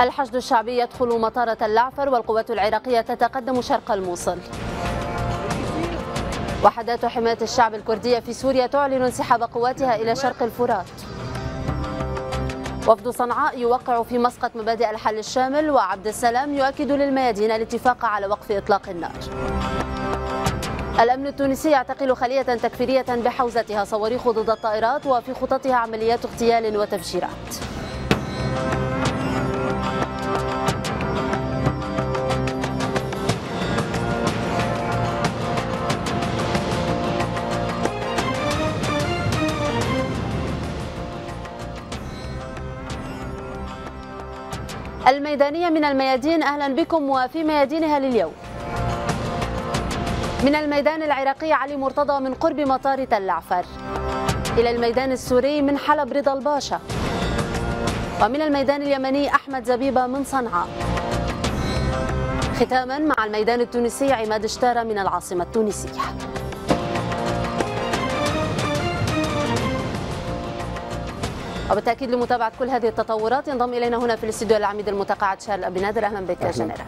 الحشد الشعبي يدخل مطار اللعفر والقوات العراقية تتقدم شرق الموصل. وحدات حماية الشعب الكردية في سوريا تعلن انسحاب قواتها إلى شرق الفرات. وفد صنعاء يوقع في مسقط مبادئ الحل الشامل وعبد السلام يؤكد للميادين الاتفاق على وقف إطلاق النار. الأمن التونسي يعتقل خلية تكفيرية بحوزتها صواريخ ضد الطائرات وفي خططها عمليات اغتيال وتفجيرات. الميدانية من الميادين أهلا بكم وفي ميادينها لليوم. من الميدان العراقي علي مرتضى من قرب مطار تل عفر. إلى الميدان السوري من حلب رضا الباشا. ومن الميدان اليمني أحمد زبيبة من صنعاء. ختاما مع الميدان التونسي عماد شتارة من العاصمة التونسية. وبالتأكيد لمتابعة كل هذه التطورات ينضم إلينا هنا في الاستوديو العميد المتقاعد شارل أبي نادر أهلا بك جنرال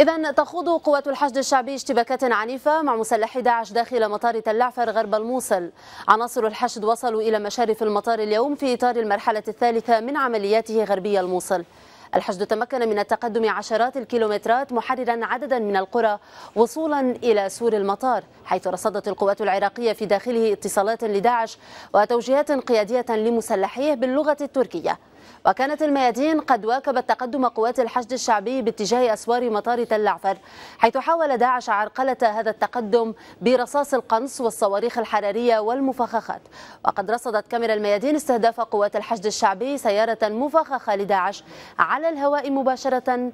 إذا تخوض قوات الحشد الشعبي اشتباكات عنيفة مع مسلحي داعش داخل مطار تل عفر غرب الموصل. عناصر الحشد وصلوا إلى مشارف المطار اليوم في إطار المرحلة الثالثة من عملياته غربي الموصل. الحشد تمكن من التقدم عشرات الكيلومترات محررا عددا من القرى وصولا إلى سور المطار حيث رصدت القوات العراقية في داخله اتصالات لداعش وتوجيهات قيادية لمسلحيه باللغة التركية. وكانت الميادين قد واكبت تقدم قوات الحشد الشعبي باتجاه أسوار مطار تل عفر حيث حاول داعش عرقلة هذا التقدم برصاص القنص والصواريخ الحرارية والمفخخات. وقد رصدت كاميرا الميادين استهداف قوات الحشد الشعبي سيارة مفخخة لداعش على الهواء مباشرة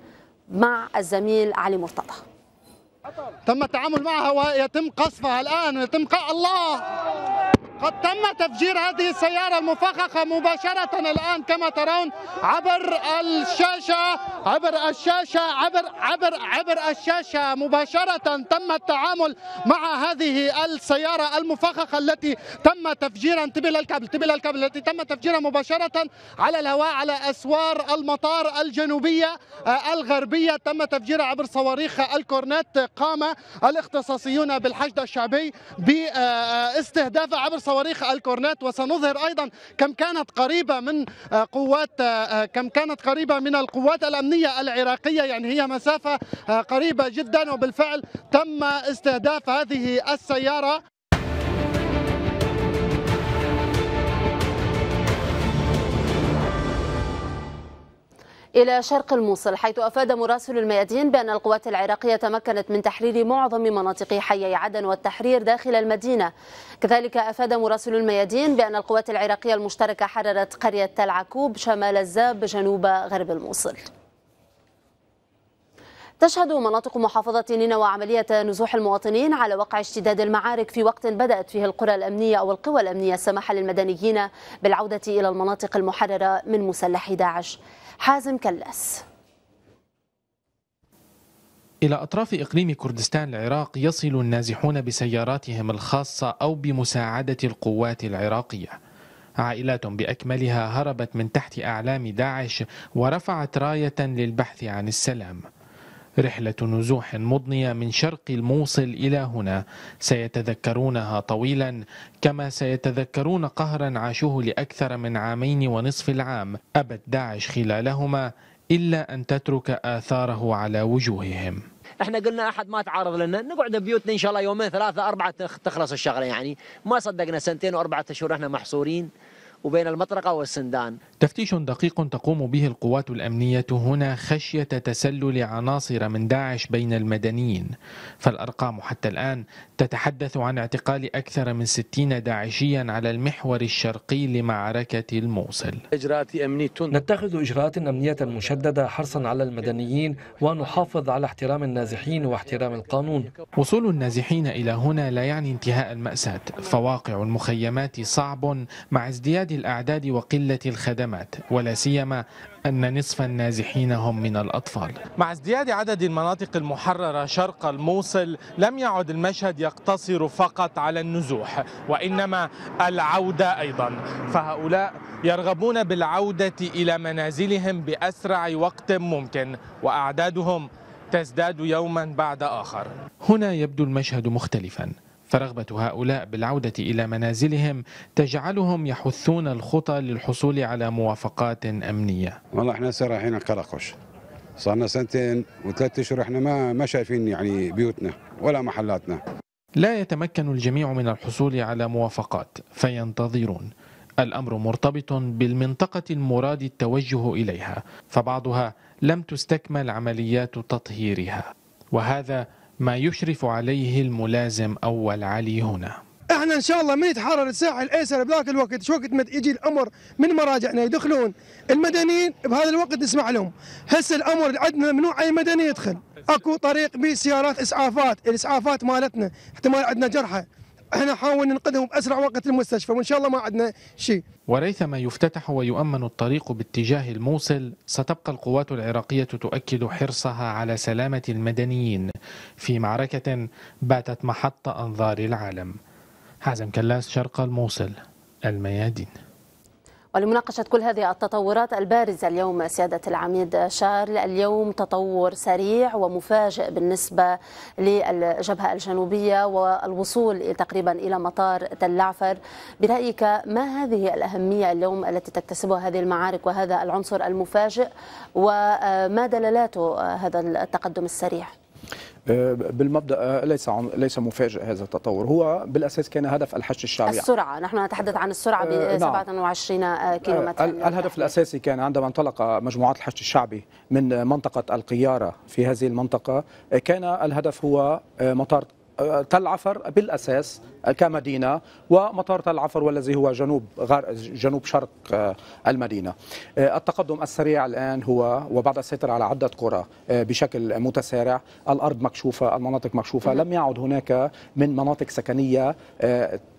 مع الزميل علي مرتضى. تم التعامل معها ويتم قصفها الآن يتم ق... الله. قد تم تفجير هذه السيارة المفخخة مباشرة الآن كما ترون عبر الشاشة عبر الشاشة عبر عبر عبر الشاشة. مباشرة تم التعامل مع هذه السيارة المفخخة التي تم تفجيرها انتبه للكابل انتبه للكابل التي تم تفجيرها مباشرة على الهواء على أسوار المطار الجنوبية الغربية. تم تفجيرها عبر صواريخ الكورنت قام الاختصاصيون بالحشد الشعبي باستهدافها عبر صواريخ الكورنت وسنظهر أيضا كم كانت قريبة من قوات كم كانت قريبة من القوات الأمنية العراقية. يعني هي مسافة قريبة جدا وبالفعل تم استهداف هذه السيارة. إلى شرق الموصل حيث أفاد مراسل الميادين بأن القوات العراقية تمكنت من تحرير معظم مناطق حي عدن والتحرير داخل المدينة. كذلك أفاد مراسل الميادين بأن القوات العراقية المشتركة حررت قرية تل عكوب شمال الزاب جنوب غرب الموصل. تشهد مناطق محافظة نينوى عملية نزوح المواطنين على وقع اشتداد المعارك في وقت بدأت فيه القرى الأمنية أو القوى الأمنية السماح للمدنيين بالعودة إلى المناطق المحررة من مسلحي داعش. حازم كلاس. إلى أطراف إقليم كردستان العراق يصل النازحون بسياراتهم الخاصة أو بمساعدة القوات العراقية. عائلات بأكملها هربت من تحت أعلام داعش ورفعت راية للبحث عن السلام. رحلة نزوح مضنية من شرق الموصل إلى هنا. سيتذكرونها طويلا كما سيتذكرون قهرا عاشوه لأكثر من عامين ونصف العام. أبت داعش خلالهما إلا أن تترك آثاره على وجوههم. إحنا قلنا أحد ما تعارض لنا. نقعد ببيوتنا إن شاء الله يومين ثلاثة أربعة تخلص الشغلة يعني. ما صدقنا سنتين وأربعة اشهر إحنا محصورين. وبين المطرقة والسندان. تفتيش دقيق تقوم به القوات الأمنية هنا خشية تسلل عناصر من داعش بين المدنيين. فالأرقام حتى الآن تتحدث عن اعتقال أكثر من 60 داعشيا على المحور الشرقي لمعركة الموصل. إجراءات أمنية نتخذ إجراءات أمنية مشددة حرصا على المدنيين ونحافظ على احترام النازحين واحترام القانون. وصول النازحين إلى هنا لا يعني انتهاء المأساة. فواقع المخيمات صعب مع ازدياد الأعداد وقلة الخدمات ولا سيما أن نصف النازحين هم من الأطفال. مع ازدياد عدد المناطق المحررة شرق الموصل لم يعد المشهد يقتصر فقط على النزوح وإنما العودة أيضا. فهؤلاء يرغبون بالعودة إلى منازلهم بأسرع وقت ممكن وأعدادهم تزداد يوما بعد آخر. هنا يبدو المشهد مختلفا. فرغبة هؤلاء بالعودة إلى منازلهم تجعلهم يحثون الخطى للحصول على موافقات أمنية. والله إحنا هسه رايحين كرقش صارنا سنتين وثلاث أشهر إحنا ما ما شايفين يعني بيوتنا ولا محلاتنا. لا يتمكن الجميع من الحصول على موافقات فينتظرون. الأمر مرتبط بالمنطقة المراد التوجه إليها فبعضها لم تستكمل عمليات تطهيرها وهذا ما يشرف عليه الملازم أول علي هنا. إحنا إن شاء الله من يتحرر الساحل الأيسر بذاك الوقت شو وقت ما يجي الأمر من مراجعنا يدخلون. المدنيين بهذا الوقت نسمع لهم. هسه الأمر عندنا ممنوع أي مدني يدخل. أكو طريق به سيارات إسعافات الإسعافات مالتنا احتمال عندنا جرحى. إحنا نحاول ننقذهم بأسرع وقت المستشفى وإن شاء الله ما عندنا شيء. وريثما يفتتح ويؤمن الطريق باتجاه الموصل ستبقى القوات العراقية تؤكد حرصها على سلامة المدنيين في معركة باتت محط أنظار العالم. حازم كلاس شرق الموصل الميادين. ولمناقشة كل هذه التطورات البارزة اليوم سيادة العميد شارل اليوم تطور سريع ومفاجئ بالنسبة للجبهة الجنوبية والوصول تقريبا إلى مطار تل عفر برأيك ما هذه الأهمية اليوم التي تكتسبها هذه المعارك وهذا العنصر المفاجئ وما دلالات هذا التقدم السريع؟ آه، بالمبدأ آه، ليس ليس مفاجئ هذا التطور. هو بالأساس كان هدف الحشد الشعبي. السرعة. نحن نتحدث عن السرعة ب 27 نعم. كيلومتر. الهدف الأساسي كان عندما انطلق مجموعات الحشد الشعبي من منطقة القيارة في هذه المنطقة كان الهدف هو مطار تل عفر بالأساس كمدينة ومطار تل عفر والذي هو جنوب غار جنوب شرق آه، المدينة. آه، التقدم السريع الآن هو وبعد السيطرة على عدة قرى آه، بشكل متسارع، الأرض مكشوفة، المناطق مكشوفة، لم يعد هناك من مناطق سكنية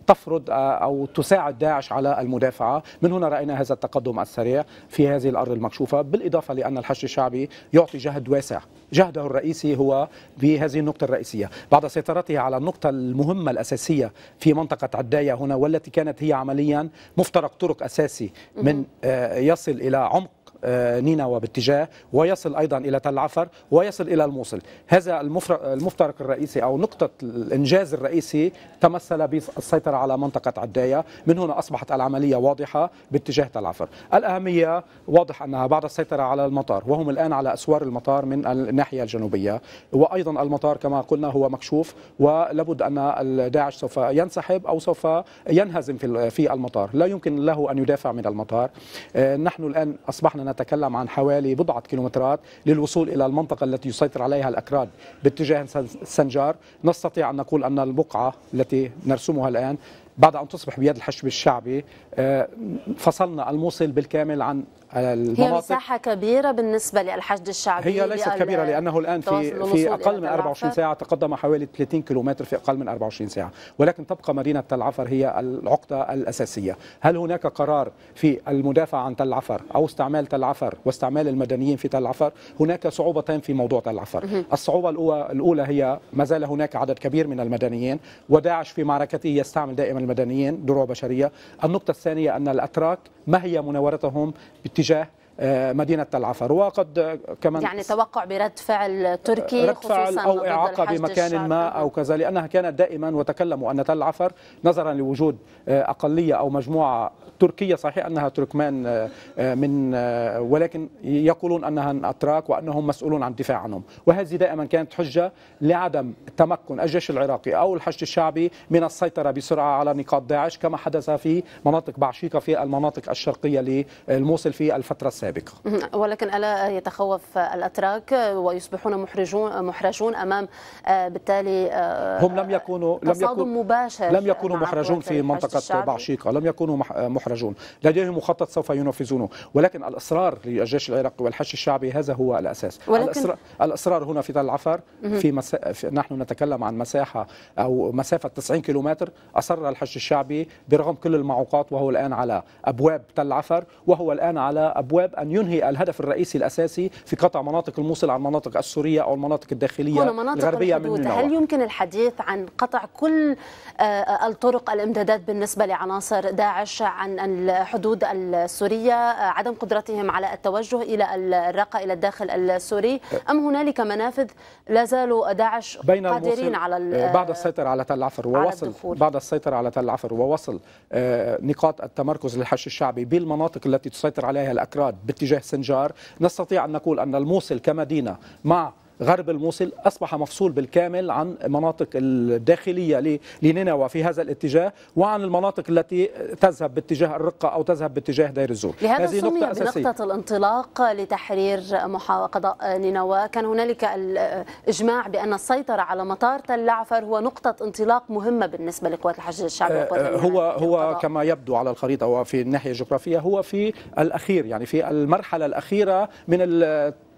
تفرض أو تساعد داعش على المدافعة، من هنا رأينا هذا التقدم السريع في هذه الأرض المكشوفة، بالإضافة لأن الحشد الشعبي يعطي جهد واسع، جهده الرئيسي هو بهذه النقطة الرئيسية، بعد سيطرته على النقطة المهمة الأساسية في منطقة عداية هنا والتي كانت هي عمليا مفترق طرق أساسي من آه، يصل إلى عمق آه، نينوى باتجاه ويصل أيضا إلى تل عفر ويصل إلى الموصل. هذا المفترق الرئيسي أو نقطة الإنجاز الرئيسي تمثل بالسيطرة على منطقة عداية. من هنا أصبحت العملية واضحة باتجاه تل عفر. الأهمية واضح أنها بعد السيطرة على المطار وهم الآن على أسوار المطار من الناحية الجنوبية. وأيضا المطار كما قلنا هو مكشوف ولابد أن الداعش سوف ينسحب أو سوف ينهزم في المطار. لا يمكن له أن يدافع من المطار. آه، نحن الآن نتكلم عن حوالي بضعة كيلومترات للوصول إلى المنطقة التي يسيطر عليها الأكراد باتجاه سنجار. نستطيع أن نقول أن البقعة التي نرسمها الآن بعد أن تصبح بيد الحشد الشعبي آه، فصلنا الموصل بالكامل عن المناطق هي مساحة كبيرة بالنسبة للحشد الشعبي هي ليست كبيرة لأنه الآن في في أقل من 24 ساعة تقدم حوالي 30 كيلومتر في أقل من 24 ساعة. ولكن تبقى مدينة تل عفر هي العقدة الأساسية. هل هناك قرار في المدافع عن تل عفر أو استعمال تل عفر واستعمال المدنيين في تل عفر؟ هناك صعوبتين في موضوع تل عفر. الصعوبة الأولى هي ما زال هناك عدد كبير من المدنيين وداعش في معركته يستعمل دائما المدنيين دروع بشرية. النقطة الثانية أن الأتراك ما هي مناورتهم باتجاه آه، مدينة تل عفر. وقد كمان يعني توقع برد فعل تركي رد فعل أو إعاقة بمكان ما أو كذا لأنها كانت دائما وتكلموا أن تل عفر نظرا لوجود آه، أقلية أو مجموعة تركية صحيح أنها تركمان آه، من ولكن يقولون أنها أتراك وأنهم مسؤولون عن الدفاع عنهم. وهذه دائما كانت حجة لعدم تمكن الجيش العراقي أو الحشد الشعبي من السيطرة بسرعة على نقاط داعش كما حدث في مناطق بعشيقة في المناطق الشرقية للموصل في الفترة السابقة. ولكن ألا يتخوف الأتراك ويصبحون محرجون محرجون أمام آه، بالتالي آه، هم لم يكونوا لم يكون مباشر لم يكونوا محرجون في منطقة بعشيقة لم يكونوا محرجون لديهم مخطط سوف ينفذونه. ولكن الإصرار للجيش العراقي والحشد الشعبي هذا هو الأساس. ولكن الإصرار, الإصرار هنا في تل العفر في, مسا... في نحن نتكلم عن مساحة أو مسافة 90 كيلومتر. أصر الحشد الشعبي برغم كل المعوقات وهو الآن على أبواب تل عفر وهو الآن على أبواب أن ينهي الهدف الرئيسي الأساسي في قطع مناطق الموصل عن المناطق السورية أو المناطق الداخلية الغربية من النوع. هل يمكن الحديث عن قطع كل آه، الطرق الامدادات بالنسبة لعناصر داعش عن الحدود السورية عدم قدرتهم على التوجه إلى الرقة إلى الداخل السوري. أم هنالك منافذ لا زالوا داعش بين قادرين على آه، بعد السيطرة على تل عفر ووصل بعد السيطرة على تل عفر ووصل نقاط التمركز للحش الشعبي بالمناطق التي تسيطر عليها الأكراد باتجاه سنجار. نستطيع أن نقول أن الموصل كمدينة مع غرب الموصل أصبح مفصول بالكامل عن مناطق الداخلية لنينوى في هذا الاتجاه وعن المناطق التي تذهب باتجاه الرقة أو تذهب باتجاه دير الزور. لهذا هذه نقطة أساسية. بنقطة الانطلاق لتحرير قضاء نينوى. كان هنالك الإجماع بأن السيطرة على مطار تل عفر هو نقطة انطلاق مهمة بالنسبة لقوات الحشد الشعبي آه، هو هو كما يبدو على الخريطة وفي الناحية الجغرافية هو في الأخير يعني في المرحلة الأخيرة من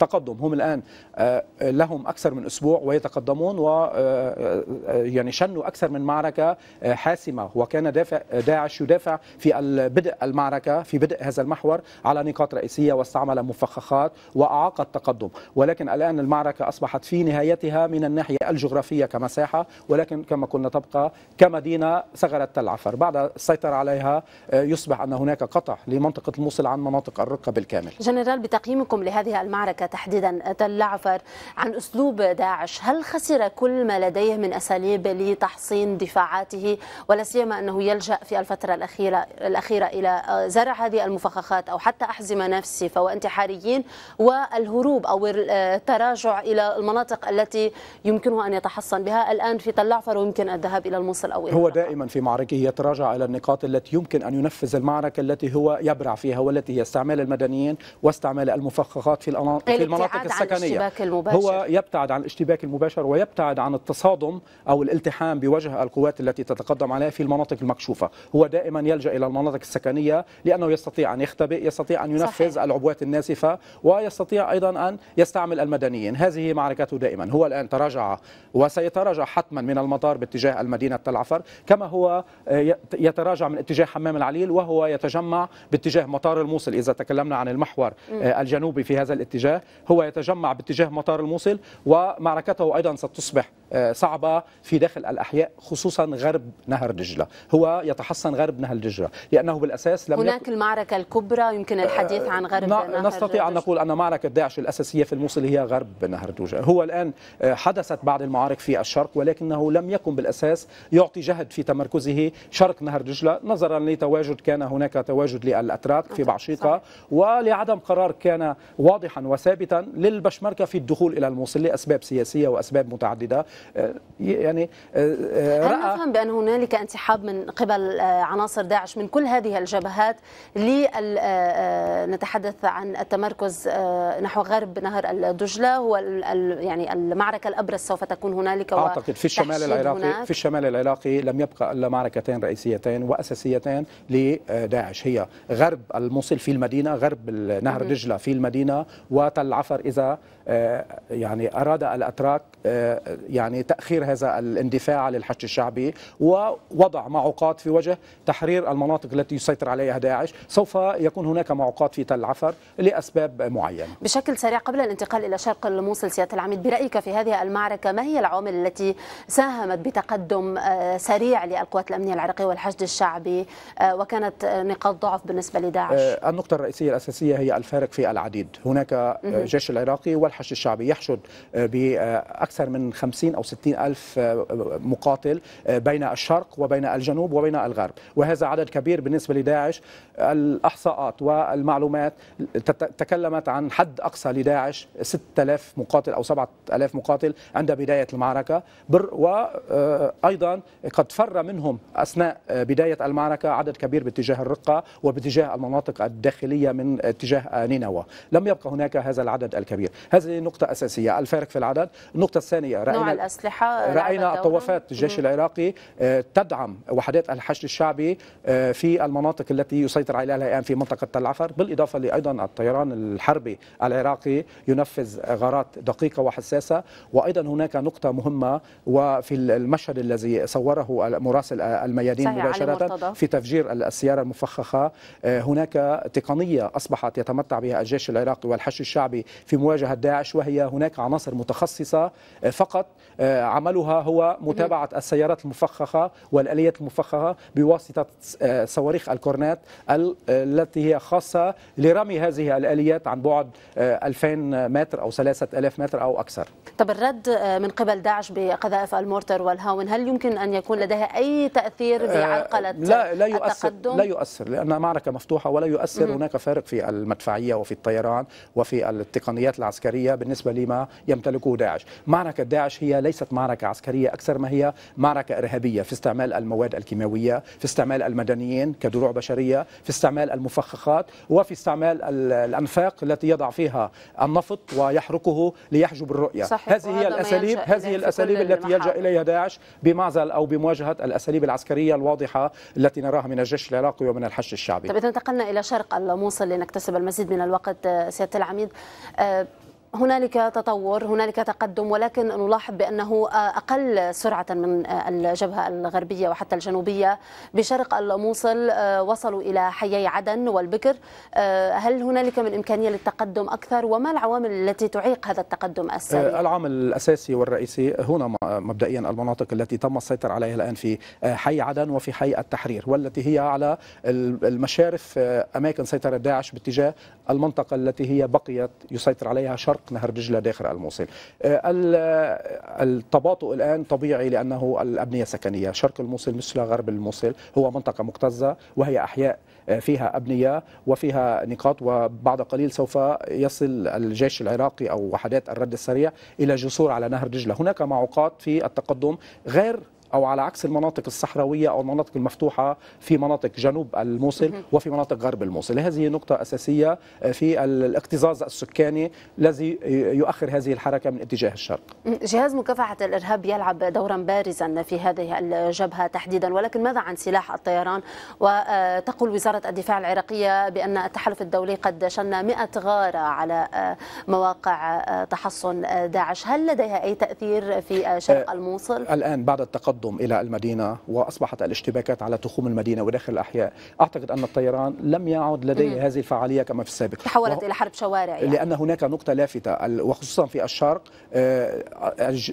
التقدم. هم الآن آه، لهم أكثر من أسبوع ويتقدمون و آه، آه، يعني شنوا أكثر من معركة حاسمة. وكان دافع داعش يدافع في بدء المعركة في بدء هذا المحور على نقاط رئيسية واستعمل مفخخات وأعاق التقدم. ولكن الآن المعركة أصبحت في نهايتها من الناحية الجغرافية كمساحة ولكن كما قلنا تبقى كمدينة صغرت تل عفر. بعد السيطرة عليها يصبح أن هناك قطع لمنطقة الموصل عن مناطق الرقة بالكامل. جنرال بتقييمكم لهذه المعركة تحديدا تل عفر عن أسلوب داعش. هل خسر كل ما لديه من أساليب لتحصين دفاعاته؟ ولا سيما أنه يلجأ في الفترة الأخيرة, الأخيرة إلى زرع هذه المفخخات أو حتى أحزمة نفسي وانتحاريين والهروب أو التراجع إلى المناطق التي يمكنه أن يتحصن بها. الآن في تل عفر ويمكن الذهاب إلى الموصل أو إلى هو دائما في معركة يتراجع إلى النقاط التي يمكن أن ينفذ المعركة التي هو يبرع فيها والتي هي استعمال المدنيين واستعمال المفخخات في في المناطق السكنية. هو يبتعد عن الاشتباك المباشر ويبتعد عن التصادم أو الالتحام بوجه القوات التي تتقدم عليها في المناطق المكشوفة. هو دائما يلجأ إلى المناطق السكنية لأنه يستطيع أن يختبئ يستطيع أن ينفذ صحيح. العبوات الناسفة ويستطيع أيضا أن يستعمل المدنيين. هذه معركته دائما. هو الآن تراجع وسيتراجع حتما من المطار باتجاه المدينة تل عفر كما هو يتراجع من اتجاه حمام العليل وهو يتجمع باتجاه مطار الموصل. إذا تكلمنا عن المحور الجنوبي في هذا الاتجاه هو يتجمع باتجاه مطار الموصل ومعركته أيضا ستصبح آه، صعبة في داخل الأحياء خصوصا غرب نهر دجلة. هو يتحصن غرب نهر دجلة لأنه بالأساس لم هناك يك... المعركة الكبرى يمكن الحديث عن غرب نهر نستطيع أن نقول أن معركة داعش الأساسية في الموصل هي غرب نهر دجلة. هو الآن آه، حدثت بعض المعارك في الشرق ولكنه لم يكن بالأساس يعطي جهد في تمركزه شرق نهر دجلة. نظرا لتواجد كان هناك تواجد للأتراك في بعشيقة ولعدم قرار كان واضحا وثابتا للبشمركة في الدخول إلى الموصل لأسباب سياسية وأسباب متعددة. آه، يعني آه، آه، هل نفهم بأن هنالك انسحاب من قبل عناصر داعش من كل هذه الجبهات لنتحدث عن التمركز نحو غرب نهر الدجلة هو يعني المعركة الأبرز سوف تكون هنالك أعتقد في الشمال العراقي هناك. في الشمال العراقي لم يبقى إلا معركتين رئيسيتين وأساسيتين لداعش. هي غرب الموصل في المدينة غرب نهر دجلة في المدينة وتل عفر إذا يعني أراد الأتراك يعني تأخير هذا الاندفاع للحشد الشعبي ووضع معوقات في وجه تحرير المناطق التي يسيطر عليها داعش. سوف يكون هناك معوقات في تل عفر لأسباب معينة. بشكل سريع قبل الانتقال إلى شرق الموصل سيادة العميد برأيك في هذه المعركة ما هي العوامل التي ساهمت بتقدم آه، سريع للقوات الأمنية العراقية والحشد الشعبي؟ آه، وكانت نقاط ضعف بالنسبة لداعش. آه، النقطة الرئيسية الأساسية هي الفارق في العديد. هناك الجيش العراقي والحشد الشعبي يحشد بأكثر من 50 أو 60 ألف مقاتل بين الشرق وبين الجنوب وبين الغرب. وهذا عدد كبير بالنسبة لداعش. الإحصاءات والمعلومات تكلمت عن حد أقصى لداعش 6000 مقاتل أو 7000 مقاتل عند بداية المعركة. وأيضا قد فر منهم أثناء بداية المعركة عدد كبير باتجاه الرقة وباتجاه المناطق الداخلية من اتجاه نينوى. لم يبقى هناك هذا العدد الكبير. هذه نقطة أساسية. الفارق في العدد. النقطة الثانية رأينا نوع الأسلحة رأينا الطوافات الجيش العراقي آه، تدعم وحدات الحشد الشعبي آه، في المناطق التي يسيطر عليها الآن في منطقة تل عفر. بالإضافة لأيضا الطيران الحربي العراقي ينفذ غارات دقيقة وحساسة. وأيضا هناك نقطة مهمة وفي المشهد الذي صوره مراسل الميادين مباشرة في تفجير السيارة المفخخة. آه، هناك تقنية أصبحت يتمتع بها الجيش العراقي والحشد الشعبي في مواجهة داعش. وهي هناك عناصر متخصصة آه، فقط عملها هو متابعة السيارات المفخخة والآليات المفخخة بواسطة صواريخ الكورنيت التي هي خاصة لرمي هذه الآليات عن بعد 2000 متر أو 3000 متر أو أكثر. طب الرد من قبل داعش بقذائف ال mortar والهاون هل يمكن أن يكون لديها أي تأثير بعرقلة لا لا يؤثر التقدم؟ لا يؤثر لأنها معركة مفتوحة ولا يؤثر هناك فارق في المدفعية وفي الطيران وفي التقنيات العسكرية بالنسبة لما يمتلكه داعش. معركة داعش هي ليست معركة عسكرية أكثر ما هي معركة إرهابية في استعمال المواد الكيماوية في استعمال المدنيين كدروع بشرية في استعمال المفخخات وفي استعمال الأنفاق التي يضع فيها النفط ويحرقه ليحجب الرؤية. صحيح هذه هي الأساليب هذه الأساليب التي يلجأ إليها داعش بمعزل أو بمواجهة الأساليب العسكرية الواضحة التي نراها من الجيش العراقي ومن الحشد الشعبي. طيب إذا انتقلنا إلى شرق الموصل لنكتسب المزيد من الوقت سيادة العميد. آه، هنالك تطور هنالك تقدم ولكن نلاحظ بأنه أقل سرعة من الجبهة الغربية وحتى الجنوبية بشرق الموصل وصلوا إلى حيي عدن والبكر هل هنالك من إمكانية للتقدم أكثر وما العوامل التي تعيق هذا التقدم السريع؟ العامل الأساسي والرئيسي هنا مبدئيا المناطق التي تم السيطرة عليها الآن في حي عدن وفي حي التحرير والتي هي على المشارف أماكن سيطرة داعش باتجاه المنطقة التي هي بقيت يسيطر عليها شرق نهر دجلة داخل الموصل. آه، التباطؤ الآن طبيعي لأنه الأبنية سكنية. شرق الموصل مثل غرب الموصل هو منطقة مكتظة وهي أحياء آه، فيها أبنية وفيها نقاط وبعد قليل سوف يصل الجيش العراقي أو وحدات الرد السريع إلى جسور على نهر دجلة. هناك معوقات في التقدم غير أو على عكس المناطق الصحراوية أو المناطق المفتوحة في مناطق جنوب الموصل وفي مناطق غرب الموصل. هذه نقطة أساسية في الاكتظاظ السكاني الذي يؤخر هذه الحركة من اتجاه الشرق. جهاز مكافحة الإرهاب يلعب دورا بارزا في هذه الجبهة تحديدا. ولكن ماذا عن سلاح الطيران؟ وتقول وزارة الدفاع العراقية بأن التحالف الدولي قد شن 100 غارة على مواقع تحصن داعش. هل لديها أي تأثير في شرق الموصل؟ الآن بعد التقدم التقدم إلى المدينة وأصبحت الاشتباكات على تخوم المدينة وداخل الأحياء. أعتقد أن الطيران لم يعد لديه هذه الفعالية كما في السابق. تحولت إلى حرب شوارع يعني. لأن هناك نقطة لافتة وخصوصا في الشرق آه،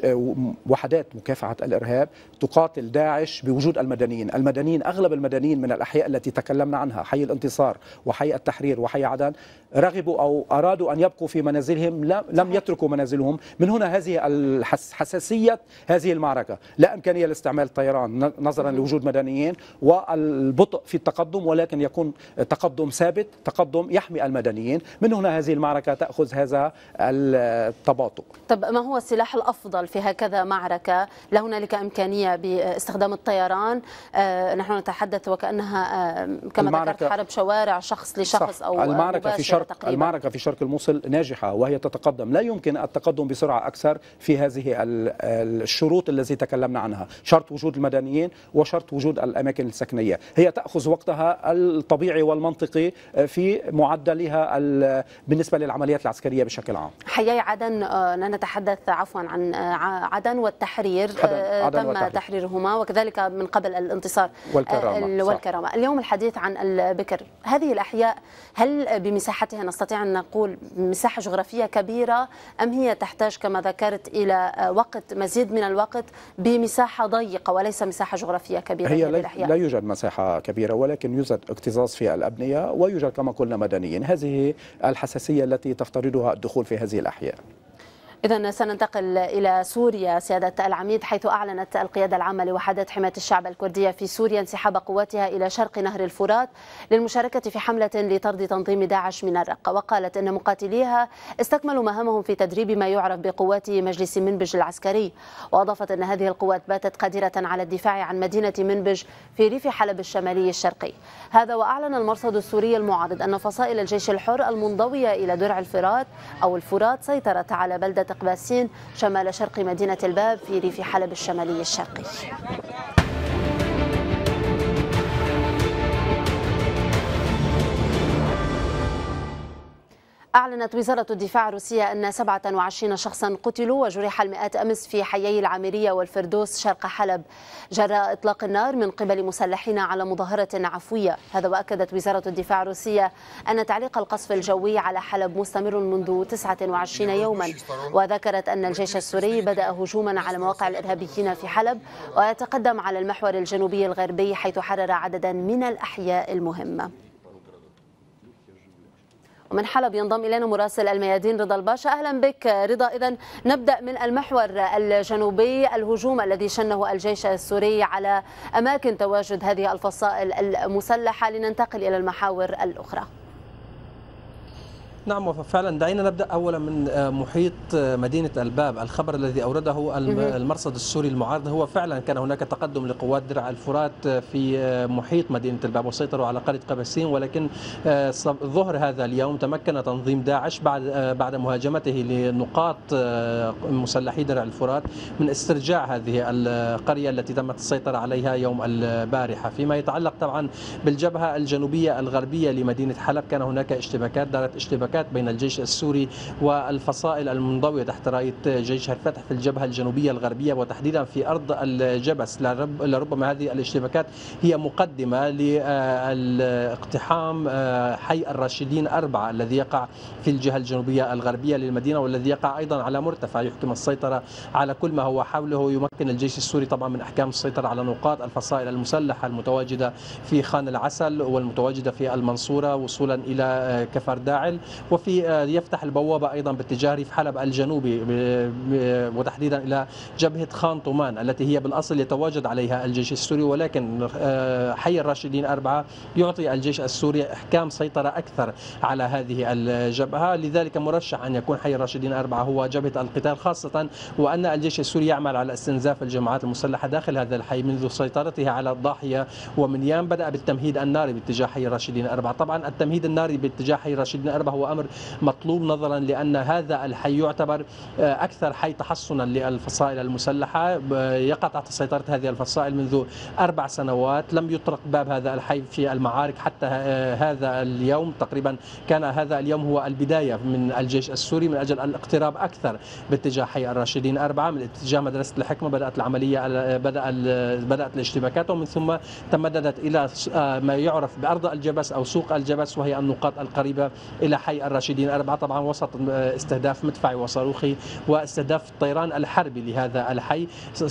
آه، وحدات مكافحة الإرهاب تقاتل داعش بوجود المدنيين. المدنيين أغلب المدنيين من الأحياء التي تكلمنا عنها حي الانتصار وحي التحرير وحي عدن رغبوا أو أرادوا أن يبقوا في منازلهم لم يتركوا منازلهم. من هنا هذه الحساسية هذه المعركة. لا إمكانية لاستعمال الطيران نظرا لوجود مدنيين والبطء في التقدم ولكن يكون تقدم ثابت تقدم يحمي المدنيين. من هنا هذه المعركة تأخذ هذا التباطؤ. طب ما هو السلاح الأفضل في هكذا معركة؟ لا هنالك إمكانية باستخدام الطيران. آه نحن نتحدث وكأنها آه كما ذكرت حرب شوارع شخص لشخص صح. أو المعركة في شرق تقريبا. المعركة في شرق الموصل ناجحة وهي تتقدم. لا يمكن التقدم بسرعة أكثر في هذه الشروط التي تكلمنا عنها. شرط وجود المدنيين وشرط وجود الأماكن السكنية هي تأخذ وقتها الطبيعي والمنطقي في معدلها بالنسبة للعمليات العسكرية بشكل عام حياي عدن آه، نتحدث عفوا عن آه، عدن والتحرير آه، عدن تم والتحرير. تحريرهما وكذلك من قبل الانتصار والكرامة, والكرامة. اليوم الحديث عن البكر هذه الأحياء هل بمساحتها نستطيع أن نقول مساحة جغرافية كبيرة أم هي تحتاج كما ذكرت إلى وقت مزيد من الوقت بمساحة ضيقة وليس مساحة جغرافية كبيرة هي الأحياء. لا يوجد مساحة كبيرة ولكن يوجد اكتظاظ في الأبنية ويوجد كما قلنا مدنيين. هذه الحساسية التي تفترضها الدخول في هذه الأحياء. إذا سننتقل إلى سوريا. سيادة العميد حيث أعلنت القيادة العامة لوحدة حماية الشعب الكردية في سوريا انسحاب قواتها إلى شرق نهر الفرات للمشاركة في حملة لطرد تنظيم داعش من الرقة وقالت أن مقاتليها استكملوا مهامهم في تدريب ما يعرف بقوات مجلس منبج العسكري. وأضافت أن هذه القوات باتت قادرة على الدفاع عن مدينة منبج في ريف حلب الشمالي الشرقي. هذا وأعلن المرصد السوري المعارض أن فصائل الجيش الحر المنضوية إلى درع الفرات أو الفرات سيطرت على بلدة قباسين شمال شرق مدينة الباب في ريف حلب الشمالي الشرقي. أعلنت وزارة الدفاع الروسية أن 27 شخصا قتلوا وجرح المئات أمس في حيي العامرية والفردوس شرق حلب. جراء إطلاق النار من قبل مسلحين على مظاهرة عفوية. هذا وأكدت وزارة الدفاع الروسية أن تعليق القصف الجوي على حلب مستمر منذ 29 يوما. وذكرت أن الجيش السوري بدأ هجوما على مواقع الإرهابيين في حلب ويتقدم على المحور الجنوبي الغربي حيث حرر عددا من الأحياء المهمة. ومن حلب ينضم إلينا مراسل الميادين رضا الباشا. أهلا بك رضا. إذا نبدأ من المحور الجنوبي الهجوم الذي شنه الجيش السوري على أماكن تواجد هذه الفصائل المسلحة. لننتقل إلى المحاور الأخرى. نعم وفعلا دعينا نبدأ اولا من محيط مدينة ألباب، الخبر الذي أورده المرصد السوري المعارض هو فعلا كان هناك تقدم لقوات درع الفرات في محيط مدينة ألباب وسيطروا على قرية قبسين ولكن ظهر هذا اليوم تمكن تنظيم داعش بعد بعد مهاجمته لنقاط مسلحي درع الفرات من استرجاع هذه القريه التي تمت السيطرة عليها يوم البارحة، فيما يتعلق طبعا بالجبهة الجنوبية الغربية لمدينة حلب كان هناك اشتباكات دارت اشتباكات بين الجيش السوري والفصائل المنضوية تحت راية جيش الفتح في الجبهة الجنوبية الغربية وتحديدا في أرض الجبس. لربما هذه الاشتباكات هي مقدمة لاقتحام حي الراشدين أربعة الذي يقع في الجهة الجنوبية الغربية للمدينة والذي يقع أيضا على مرتفع. يحكم السيطرة على كل ما هو حوله. يمكن الجيش السوري طبعا من أحكام السيطرة على نقاط الفصائل المسلحة المتواجدة في خان العسل والمتواجدة في المنصورة وصولا إلى كفر داعل وفي يفتح البوابة أيضا باتجاه ريف حلب الجنوبي وتحديدا إلى جبهة خان طومان التي هي بالأصل يتواجد عليها الجيش السوري ولكن حي الراشدين أربعة يعطي الجيش السوري إحكام سيطرة أكثر على هذه الجبهة. لذلك مرشح أن يكون حي الراشدين أربعة هو جبهة القتال خاصة وأن الجيش السوري يعمل على استنزاف الجماعات المسلحة داخل هذا الحي منذ سيطرته على الضاحية ومن يام بدأ بالتمهيد الناري باتجاه حي الراشدين أربعة. طبعا التمهيد الناري باتجاه حي الراشدين أربعة هو أمر مطلوب نظرا لأن هذا الحي يعتبر أكثر حي تحصنا للفصائل المسلحة. يقع تحت سيطرة هذه الفصائل منذ أربع سنوات. لم يطرق باب هذا الحي في المعارك حتى هذا اليوم. تقريبا كان هذا اليوم هو البداية من الجيش السوري من أجل الاقتراب أكثر باتجاه حي الراشدين. أربعة من اتجاه مدرسة الحكمة بدأت العملية بدأ بدأت الاشتباكات ومن ثم تمددت إلى ما يعرف بأرض الجبس أو سوق الجبس وهي النقاط القريبة إلى حي الراشدين أربعة طبعا وسط استهداف مدفعي وصاروخي واستهداف الطيران الحربي لهذا الحي.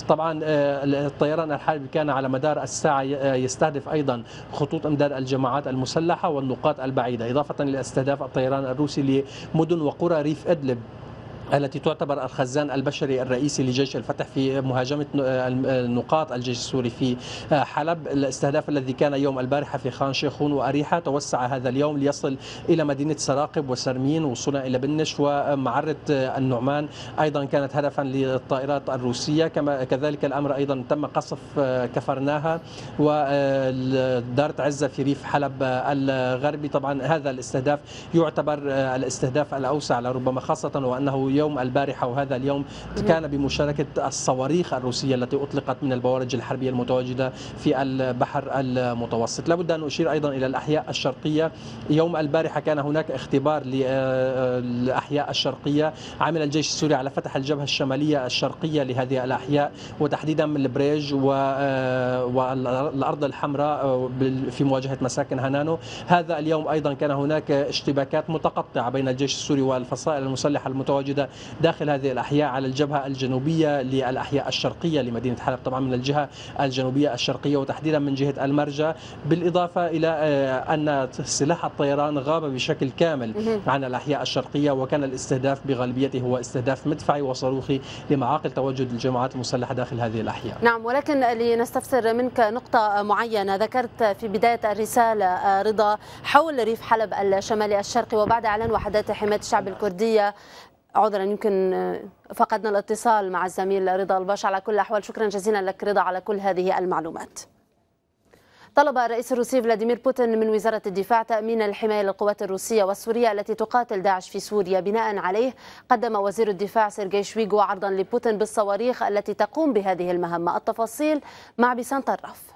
طبعا الطيران الحربي كان على مدار الساعة يستهدف أيضا خطوط إمداد الجماعات المسلحة والنقاط البعيدة إضافة لاستهداف الطيران الروسي لمدن وقرى ريف إدلب. التي تعتبر الخزان البشري الرئيسي لجيش الفتح في مهاجمة نقاط الجيش السوري في حلب. الاستهداف الذي كان يوم البارحة في خان شيخون وأريحة توسع هذا اليوم ليصل إلى مدينة سراقب وسرمين وصولا إلى بنش ومعرة النعمان. أيضا كانت هدفا للطائرات الروسية. كما كذلك الأمر أيضا تم قصف كفرناها ودارت عزة في ريف حلب الغربي. طبعا هذا الاستهداف يعتبر الاستهداف الأوسع لربما خاصة وأنه يوم البارحة وهذا اليوم كان بمشاركة الصواريخ الروسية التي أطلقت من البوارج الحربية المتواجدة في البحر المتوسط. لابد أن أشير أيضا إلى الأحياء الشرقية. يوم البارحة كان هناك اختبار للأحياء الشرقية. عمل الجيش السوري على فتح الجبهة الشمالية الشرقية لهذه الأحياء وتحديدا من البريج والأرض الحمراء في مواجهة مساكن هنانو. هذا اليوم أيضا كان هناك اشتباكات متقطعة بين الجيش السوري والفصائل المسلحة المتواجدة داخل هذه الأحياء على الجبهة الجنوبية للأحياء الشرقية لمدينة حلب. طبعا من الجهة الجنوبية الشرقية وتحديدا من جهة المرجى بالإضافة إلى أن سلاح الطيران غاب بشكل كامل عن الأحياء الشرقية وكان الاستهداف بغالبيته هو استهداف مدفعي وصاروخي لمعاقل تواجد الجماعات المسلحة داخل هذه الأحياء. نعم ولكن لنستفسر منك نقطة معينة. ذكرت في بداية الرسالة رضا حول ريف حلب الشمالي الشرقي وبعد إعلان وحدات حماية الشعب الكردية عذرا يمكن فقدنا الاتصال مع الزميل رضا الباش. على كل الأحوال شكرا جزيلا لك رضا على كل هذه المعلومات. طلب الرئيس الروسي فلاديمير بوتين من وزارة الدفاع تأمين الحماية للقوات الروسية والسورية التي تقاتل داعش في سوريا بناء عليه. قدم وزير الدفاع سيرجي شويغو عرضا لبوتين بالصواريخ التي تقوم بهذه المهمة. التفاصيل مع بيسان طرف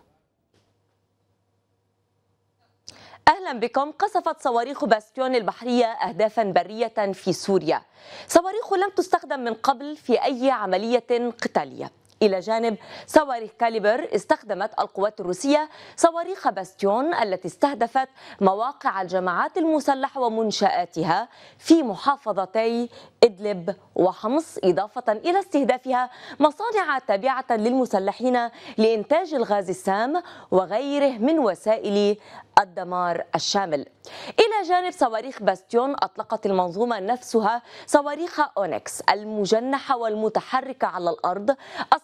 أهلا بكم قصفت صواريخ باستيون البحرية أهدافا برية في سوريا. صواريخ لم تستخدم من قبل في أي عملية قتالية. إلى جانب صواريخ كاليبر استخدمت القوات الروسية صواريخ باستيون التي استهدفت مواقع الجماعات المسلحة ومنشآتها في محافظتي إدلب وحمص إضافة إلى استهدافها مصانع تابعة للمسلحين لإنتاج الغاز السام وغيره من وسائل الدمار الشامل. إلى جانب صواريخ باستيون أطلقت المنظومة نفسها صواريخ أونكس المجنحة والمتحركة على الأرض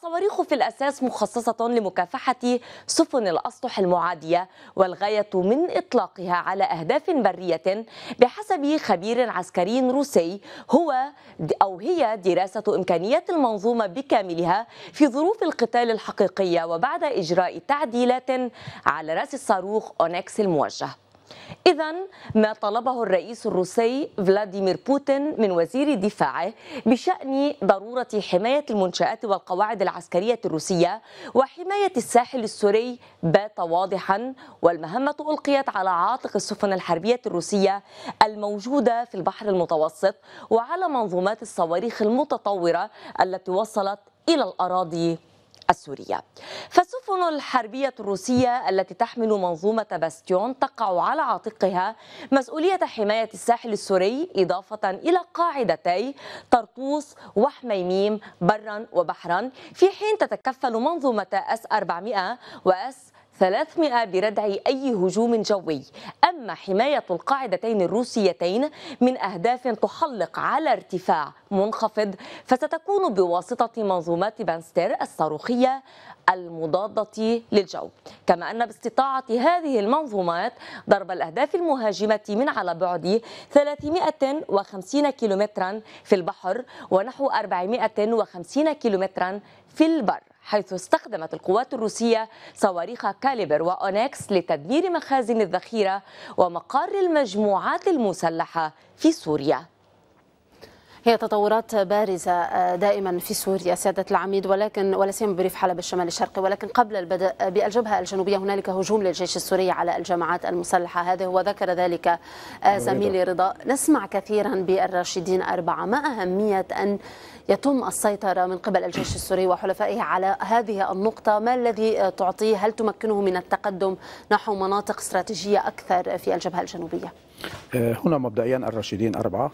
الصواريخ في الأساس مخصصة لمكافحة سفن الأسطح المعادية والغاية من إطلاقها على أهداف برية بحسب خبير عسكري روسي. هو أو هي دراسة إمكانيات المنظومة بكاملها في ظروف القتال الحقيقية وبعد إجراء تعديلات على رأس الصاروخ أونكس الموجه. إذا ما طلبه الرئيس الروسي فلاديمير بوتين من وزير دفاعه بشأن ضرورة حماية المنشآت والقواعد العسكرية الروسية وحماية الساحل السوري بات واضحا والمهمة ألقيت على عاتق السفن الحربية الروسية الموجودة في البحر المتوسط وعلى منظومات الصواريخ المتطورة التي وصلت إلى الأراضي. السورية. فالسفن الحربية الروسية التي تحمل منظومة باستيون تقع على عاتقها مسؤولية حماية الساحل السوري إضافة إلى قاعدتي طرطوس وحميميم برا وبحرا. في حين تتكفل منظومة أس 400 وأس 300 بردع أي هجوم جوي. أما حماية القاعدتين الروسيتين من أهداف تحلق على ارتفاع منخفض فستكون بواسطة منظومات بانستر الصاروخية المضادة للجو. كما أن باستطاعة هذه المنظومات ضرب الأهداف المهاجمة من على بعد 350 كيلومترا في البحر ونحو 450 كيلومترا في البر. حيث استخدمت القوات الروسية صواريخ كاليبر وأونكس لتدمير مخازن الذخيرة ومقر المجموعات المسلحة في سوريا. هي تطورات بارزة دائما في سوريا سيادة العميد ولكن ولا سيما بريف حلب الشمال الشرقي. ولكن قبل البدء بالجبهة الجنوبية هنالك هجوم للجيش السوري على الجماعات المسلحة. هذا هو ذكر ذلك زميلي رضا. نسمع كثيرا بالراشدين أربعة. ما أهمية أن يتم السيطرة من قبل الجيش السوري وحلفائه على هذه النقطة؟ ما الذي تعطيه؟ هل تمكنه من التقدم نحو مناطق استراتيجية أكثر في الجبهة الجنوبية؟ هنا مبدئيا الراشدين أربعة.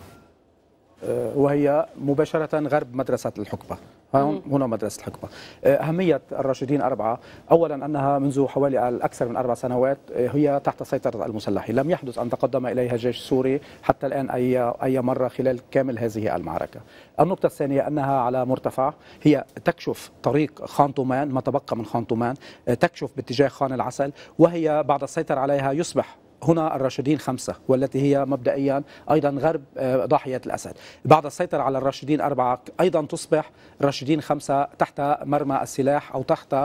وهي مباشرة غرب مدرسة الحكبة هنا مدرسة الحكبة أهمية الراشدين أربعة. أولا أنها منذ حوالي الأكثر من أربع سنوات هي تحت سيطرة المسلحين. لم يحدث أن تقدم إليها الجيش السوري حتى الآن أي أي مرة خلال كامل هذه المعركة. النقطة الثانية أنها على مرتفع. هي تكشف طريق خان طومان ما تبقى من خان طومان تكشف باتجاه خان العسل وهي بعد السيطرة عليها يصبح هنا الراشدين خمسة والتي هي مبدئيا أيضا غرب ضاحية الأسد. بعد السيطرة على الراشدين أربعة أيضا تصبح راشدين خمسة تحت مرمى السلاح أو تحت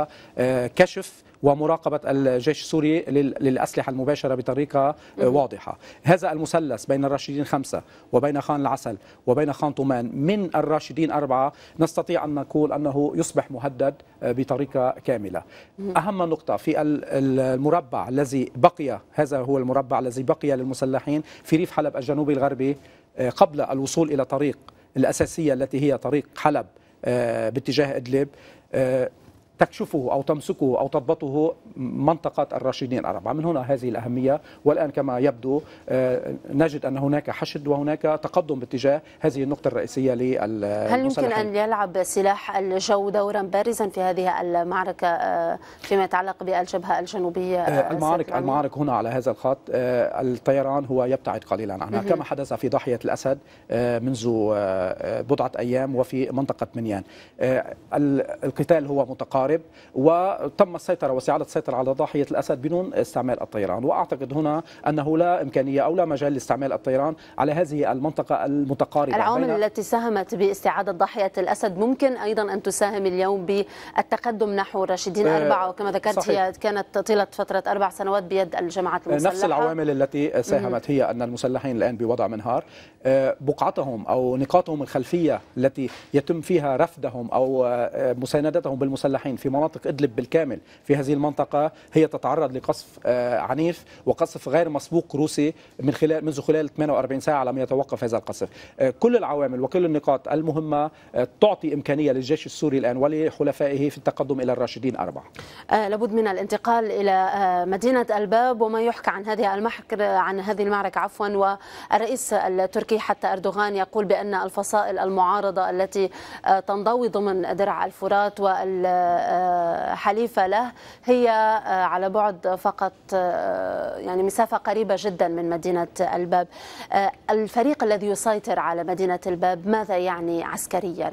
كشف ومراقبة الجيش السوري للأسلحة المباشرة بطريقة واضحة. هذا المثلث بين الراشدين خمسة وبين خان العسل وبين خان طومان من الراشدين أربعة نستطيع أن نقول أنه يصبح مهدد بطريقة كاملة. أهم نقطة في المربع الذي بقي هذا هو المربع الذي بقي للمسلحين في ريف حلب الجنوبي الغربي قبل الوصول إلى طريق الأساسية التي هي طريق حلب باتجاه إدلب تكشفه أو تمسكه أو تضبطه منطقة الراشدين الأربعة. من هنا هذه الأهمية والآن كما يبدو آه، نجد أن هناك حشد وهناك تقدم باتجاه هذه النقطة الرئيسية للمسلحين هل يمكن أن يلعب سلاح الجو دورا بارزا في هذه المعركة آه، فيما يتعلق بالجبهة الجنوبية آه، المعارك المعارك هنا على هذا الخط الطيران هو يبتعد قليلا عنها. كما حدث في ضاحية الأسد منذ بضعة أيام وفي منطقة منيان. القتال هو متقارب المغارب وتم السيطرة واستعادة السيطرة على ضاحية الأسد بدون استعمال الطيران. وأعتقد هنا أنه لا إمكانية أو لا مجال لاستعمال الطيران على هذه المنطقة المتقاربة العوامل التي ساهمت باستعادة ضاحية الأسد ممكن أيضا أن تساهم اليوم بالتقدم نحو راشدين آه، أربعة وكما ذكرت صحيح. هي كانت طيلة فترة أربع سنوات بيد الجماعات المسلحة نفس العوامل التي ساهمت هي أن المسلحين الآن بوضع منهار. آه، بقعتهم أو نقاطهم الخلفية التي يتم فيها رفدهم أو آه، مساندتهم بالمسلحين الفلسطينيين في مناطق إدلب بالكامل في هذه المنطقة هي تتعرض لقصف آه، عنيف وقصف غير مسبوق روسي من خلال منذ خلال 48 ساعة لم يتوقف هذا القصف. آه، كل العوامل وكل النقاط المهمة آه، تعطي إمكانية للجيش السوري الآن ولحلفائه في التقدم إلى الراشدين أربعة. لابد من الانتقال إلى مدينة الباب وما يحكى عن هذه المحكر عن هذه المعركة. عفوا والرئيس التركي حتى أردوغان يقول بأن الفصائل المعارضة التي تنضوي ضمن درع الفرات وال حليفة له هي آه، على بعد فقط آه، يعني مسافة قريبة جدا من مدينة الباب آه، الفريق الذي يسيطر على مدينة الباب ماذا يعني عسكريا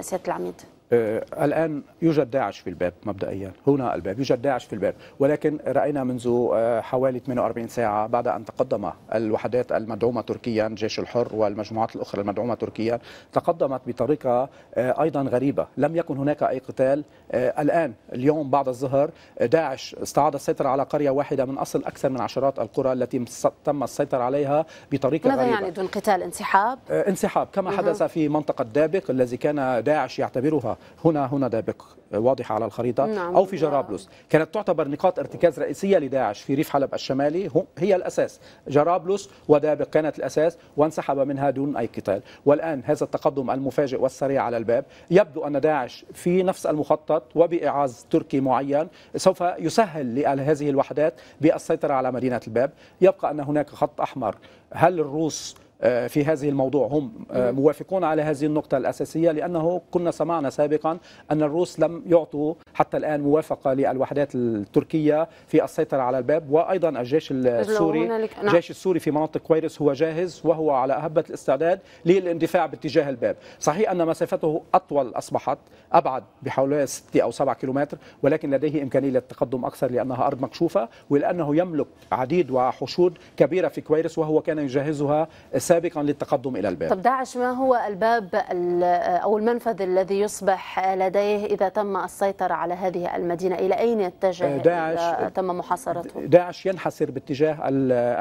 سيادة العميد؟ آه، الآن يوجد داعش في الباب مبدئيا. هنا الباب يوجد داعش في الباب. ولكن رأينا منذ آه، حوالي 48 ساعة بعد أن تقدم الوحدات المدعومة تركيا الجيش الحر والمجموعات الأخرى المدعومة تركيا تقدمت بطريقة آه، أيضا غريبة. لم يكن هناك أي قتال. الآن اليوم بعد الظهر داعش استعاد السيطرة على قرية واحدة من أصل أكثر من عشرات القرى التي تم السيطرة عليها بطريقة ماذا غريبة. يعني دون قتال؟ انسحاب؟ انسحاب. كما حدث في منطقة دابق الذي كان داعش يعتبرها هنا هنا دابق واضحة على الخريطة. نعم. أو في جرابلس. كانت تعتبر نقاط ارتكاز رئيسية لداعش في ريف حلب الشمالي. هي الأساس. جرابلس ودابق كانت الأساس وانسحب منها دون أي قتال. والآن هذا التقدم المفاجئ والسريع على الباب. يبدو أن داعش في نفس المخطط وبإعاز تركي معين سوف يسهل لهذه الوحدات بالسيطرة على مدينة الباب. يبقى أن هناك خط أحمر. هل الروس في هذه الموضوع. هم آه، موافقون على هذه النقطة الأساسية لأنه كنا سمعنا سابقا أن الروس لم يعطوا حتى الآن موافقة للوحدات التركية في السيطرة على الباب. وأيضا الجيش السوري نعم. الجيش السوري في مناطق كويرس هو جاهز وهو على أهبة الاستعداد للإندفاع باتجاه الباب. صحيح أن مسافته أطول أصبحت أبعد بحوالي 6 أو 7 كيلومتر ولكن لديه إمكانية للتقدم أكثر لأنها أرض مكشوفة ولأنه يملك عديد وحشود كبيرة في كويرس وهو كان يجهزها سابقا للتقدم إلى الباب. طب داعش ما هو الباب أو المنفذ الذي يصبح لديه إذا تم السيطرة على هذه المدينة؟ إلى أين يتجه داعش إذا تم محاصرته؟ داعش ينحسر باتجاه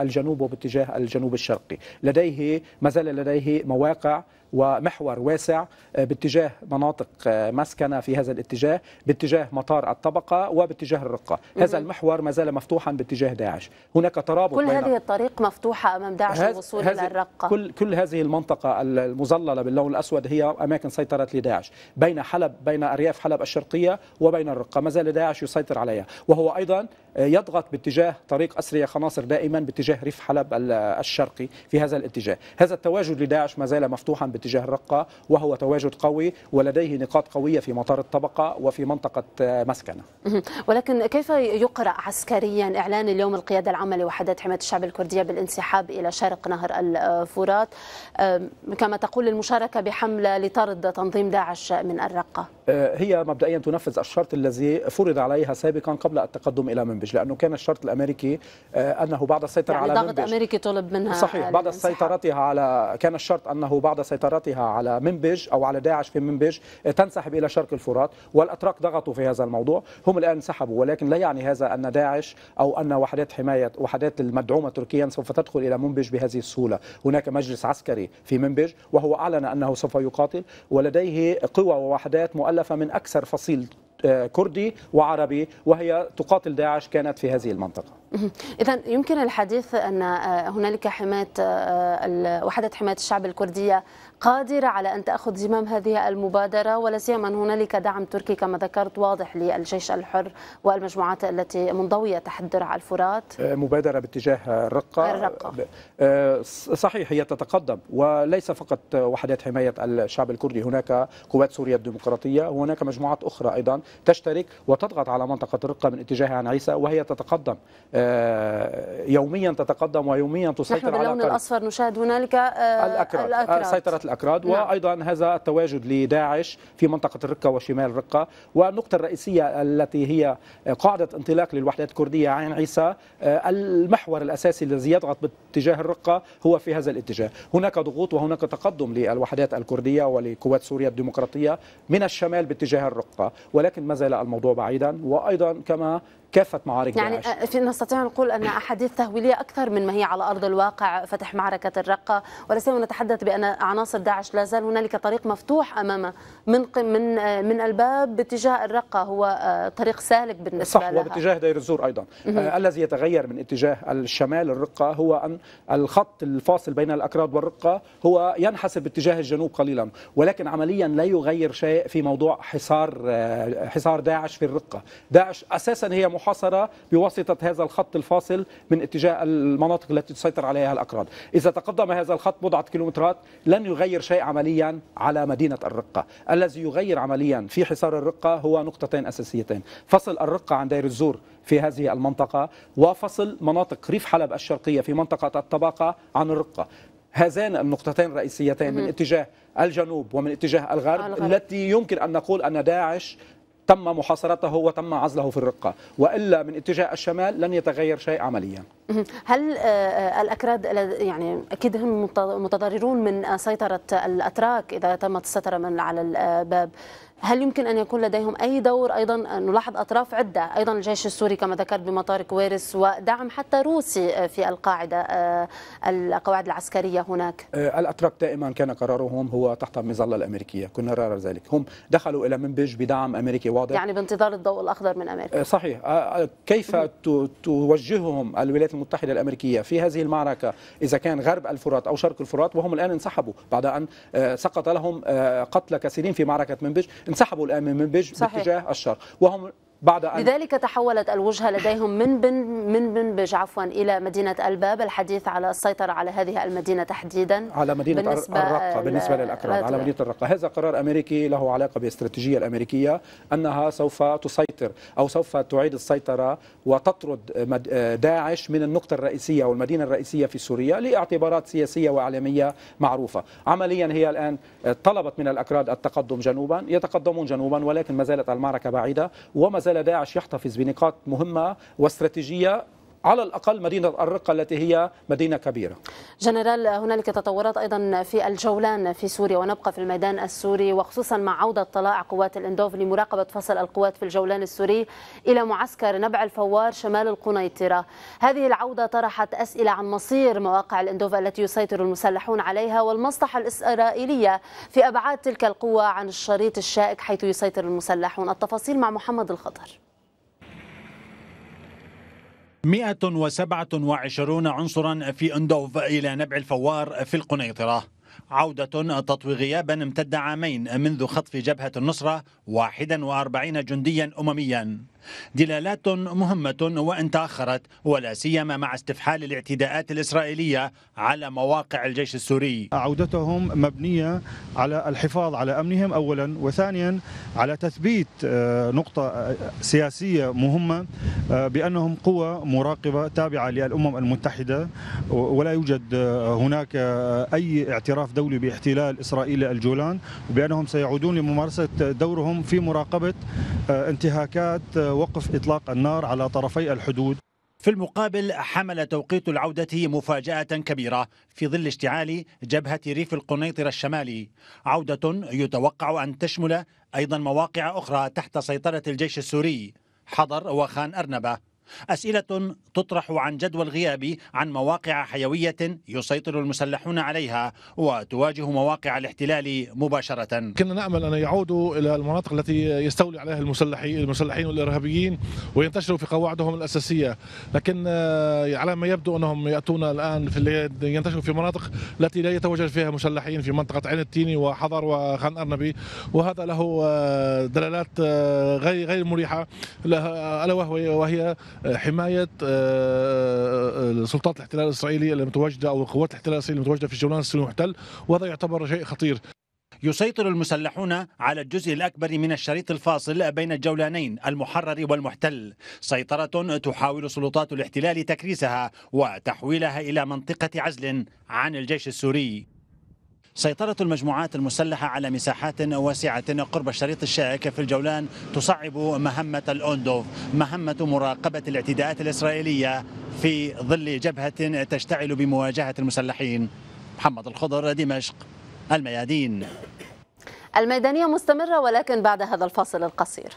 الجنوب وباتجاه الجنوب الشرقي. لديه ما زال لديه مواقع ومحور واسع آه، باتجاه مناطق آه، مسكنة في هذا الاتجاه باتجاه مطار الطبقة وباتجاه الرقة. هذا المحور ما زال مفتوحا باتجاه داعش. هناك ترابط كل هذه الطريق مفتوحة أمام داعش للوصول إلى الرقة. كل كل هذه المنطقة المظللة باللون الأسود هي أماكن سيطره لداعش. بين حلب بين أرياف حلب الشرقية وبين الرقة. ما زال داعش يسيطر عليها. وهو أيضا يضغط باتجاه طريق أسرية خناصر دائما باتجاه ريف حلب الشرقي في هذا الاتجاه. هذا التواجد لداعش ما زال مفتوحا باتجاه الرقة وهو تواجد قوي ولديه نقاط قوية في مطار الطبقة وفي منطقة مسكنة. ولكن كيف يقرأ عسكريا إعلان اليوم القيادة العامة لوحدات حماية الشعب الكردية بالانسحاب إلى شرق نهر الفرات كما تقول المشاركة بحملة لطرد تنظيم داعش من الرقة. هي مبدئيا تنفذ الشرط الذي فرض عليها سابقا قبل التقدم إلى منبج لأنه كان الشرط الأمريكي أه، أنه بعد السيطرة يعني على منبج. ضغط أمريكي طلب منها صحيح بعد سيطرتها على كان الشرط أنه بعد سيطرتها على منبج أو على داعش في منبج تنسحب إلى شرق الفرات والأتراك ضغطوا في هذا الموضوع. هم الآن انسحبوا ولكن لا يعني هذا أن داعش أو أن وحدات حماية وحدات المدعومة تركيا سوف تدخل إلى منبج بهذه السهولة. هناك مجلس عسكري في منبج وهو أعلن أنه سوف يقاتل ولديه قوى ووحدات مؤلفة من أكثر فصيل آه، كردي وعربي وهي تقاتل داعش كانت في هذه المنطقة. إذا يمكن الحديث أن هنالك حماية وحدة حماية الشعب الكردية قادرة على أن تأخذ زمام هذه المبادرة ولا سيما أن هنالك دعم تركي كما ذكرت واضح للجيش الحر والمجموعات التي منضوية تحت درع الفرات. مبادرة باتجاه الرقة, الرقة. صحيح هي تتقدم وليس فقط وحدات حماية الشعب الكردي هناك قوات سوريا الديمقراطية وهناك مجموعات أخرى أيضا تشترك وتضغط على منطقة الرقة من اتجاه عن عيسى وهي تتقدم. يوميا تتقدم ويوميا تسيطر نحن باللون على الأصفر نشاهد هنالك الأكراد, الأكراد. سيطرة الأكراد نعم. وأيضا هذا التواجد لداعش في منطقة الرقة وشمال الرقة. والنقطة الرئيسية التي هي قاعدة انطلاق للوحدات الكردية عين عيسى المحور الأساسي الذي يضغط باتجاه الرقة هو في هذا الاتجاه. هناك ضغوط وهناك تقدم للوحدات الكردية ولقوات سوريا الديمقراطية من الشمال باتجاه الرقة ولكن ما زال الموضوع بعيدا. وأيضا كما كافة معارك يعني داعش في نستطيع نقول أن أحاديث تهويلية أكثر من ما هي على أرض الواقع فتح معركة الرقة. ولا سيما نتحدث بأن عناصر داعش لا زال هنالك طريق مفتوح أمامه من من من الباب باتجاه الرقة. هو طريق سالك بالنسبة صح لها. وباتجاه دير الزور أيضا. آه الذي يتغير من اتجاه الشمال الرقة هو أن الخط الفاصل بين الأكراد والرقة هو ينحسر باتجاه الجنوب قليلا. ولكن عمليا لا يغير شيء في موضوع حصار آه حصار داعش في الرقة. داعش أساسا هي محاصرة بواسطة هذا الخط الفاصل من اتجاه المناطق التي تسيطر عليها الأكراد. إذا تقدم هذا الخط بضعة كيلومترات لن يغير شيء عمليا على مدينة الرقة. الذي يغير عمليا في حصار الرقة هو نقطتين أساسيتين. فصل الرقة عن دير الزور في هذه المنطقة وفصل مناطق ريف حلب الشرقية في منطقة الطباقة عن الرقة. هذان النقطتين الرئيسيتين من اتجاه الجنوب ومن اتجاه الغرب, الغرب. التي يمكن أن نقول أن داعش تم محاصرته وتم عزله في الرقة وإلا من اتجاه الشمال لن يتغير شيء عمليا. هل الأكراد يعني أكيد هم متضررون من سيطرة الأتراك إذا تمت السيطرة من على الباب. هل يمكن أن يكون لديهم أي دور أيضا؟ نلاحظ أطراف عدة أيضا الجيش السوري كما ذكرت بمطار كويرس ودعم حتى روسي في القاعدة القواعد العسكرية هناك. الأتراك دائما كان قرارهم هو تحت المظلة الأمريكية. كنا نرى ذلك. هم دخلوا إلى منبج بدعم أمريكي واضح. يعني بانتظار الضوء الأخضر من أمريكا. صحيح. كيف توجههم الولايات المتحدة الأمريكية في هذه المعركة؟ إذا كان غرب الفرات أو شرق الفرات وهم الآن انسحبوا بعد أن سقط لهم قتل كثيرين في معركة منبج. انسحبوا الآن من باتجاه الشرق وهم بعد أن لذلك تحولت الوجهة لديهم من بن من منبج عفوا إلى مدينة ألباب الحديث على السيطرة على هذه المدينة تحديدا. على مدينة بالنسبة الرقة بالنسبة للأكراد على مدينة الرقة. هذا قرار أمريكي له علاقة بالاستراتيجية الأمريكية أنها سوف تسيطر أو سوف تعيد السيطرة وتطرد داعش من النقطة الرئيسية والمدينة الرئيسية في سوريا لإعتبارات سياسية وإعلامية معروفة. عمليا هي الآن طلبت من الأكراد التقدم جنوبا يتقدمون جنوبا ولكن ما زالت المعركة بعيدة وما زال زال داعش يحتفظ بنقاط مهمة واستراتيجية على الأقل مدينة الرقة التي هي مدينة كبيرة. جنرال هنالك تطورات أيضا في الجولان في سوريا ونبقى في الميدان السوري وخصوصا مع عودة طلائع قوات الإندوف لمراقبة فصل القوات في الجولان السوري إلى معسكر نبع الفوار شمال القنيطرة. هذه العودة طرحت أسئلة عن مصير مواقع الإندوف التي يسيطر المسلحون عليها والمصلحة الإسرائيلية في أبعاد تلك القوة عن الشريط الشائك حيث يسيطر المسلحون. التفاصيل مع محمد الخضر. 127 عنصرا في أندوف إلى نبع الفوار في القنيطرة. عودة تطوي غيابا امتد عامين منذ خطف جبهة النصرة 41 جنديا أمميا. دلالات مهمة وإن تأخرت ولا سيما مع استفحال الاعتداءات الإسرائيلية على مواقع الجيش السوري. عودتهم مبنية على الحفاظ على أمنهم أولا وثانيا على تثبيت نقطة سياسية مهمة بأنهم قوة مراقبة تابعة للأمم المتحدة ولا يوجد هناك أي اعتراف دولي باحتلال إسرائيل الجولان وبأنهم سيعودون لممارسة دورهم في مراقبة انتهاكات وقف إطلاق النار على طرفي الحدود. في المقابل حمل توقيت العودة مفاجأة كبيرة في ظل اشتعال جبهة ريف القنيطرة الشمالي. عودة يتوقع أن تشمل أيضا مواقع أخرى تحت سيطرة الجيش السوري. حضر وخان أرنبة. أسئلة تطرح عن جدوى الغياب عن مواقع حيوية يسيطر المسلحون عليها وتواجه مواقع الاحتلال مباشرة. كنا نأمل أن يعودوا إلى المناطق التي يستولي عليها المسلحين المسلحين والإرهابيين وينتشروا في قواعدهم الأساسية. لكن آه، على ما يبدو أنهم يأتون الآن في ينتشروا في مناطق التي لا يتواجد فيها مسلحين في منطقة عين التيني وحضر وخان أرنبي. وهذا له آه، دلالات آه، غير غير مريحة ألا وهي حماية سلطات الاحتلال الإسرائيلي المتواجدة أو قوات الاحتلال الإسرائيلي المتواجدة في جولان السوري المحتل وهذا يعتبر شيء خطير. يسيطر المسلحون على الجزء الأكبر من الشريط الفاصل بين الجولانين المحرر والمحتل. سيطرة تحاول سلطات الاحتلال تكريسها وتحويلها إلى منطقة عزل عن الجيش السوري. سيطرة المجموعات المسلحة على مساحات واسعة قرب الشريط الشائك في الجولان تصعب مهمة الأوندوف مهمة مراقبة الاعتداءات الإسرائيلية في ظل جبهة تشتعل بمواجهة المسلحين. محمد الخضر دمشق الميادين. الميدانية مستمرة ولكن بعد هذا الفاصل القصير.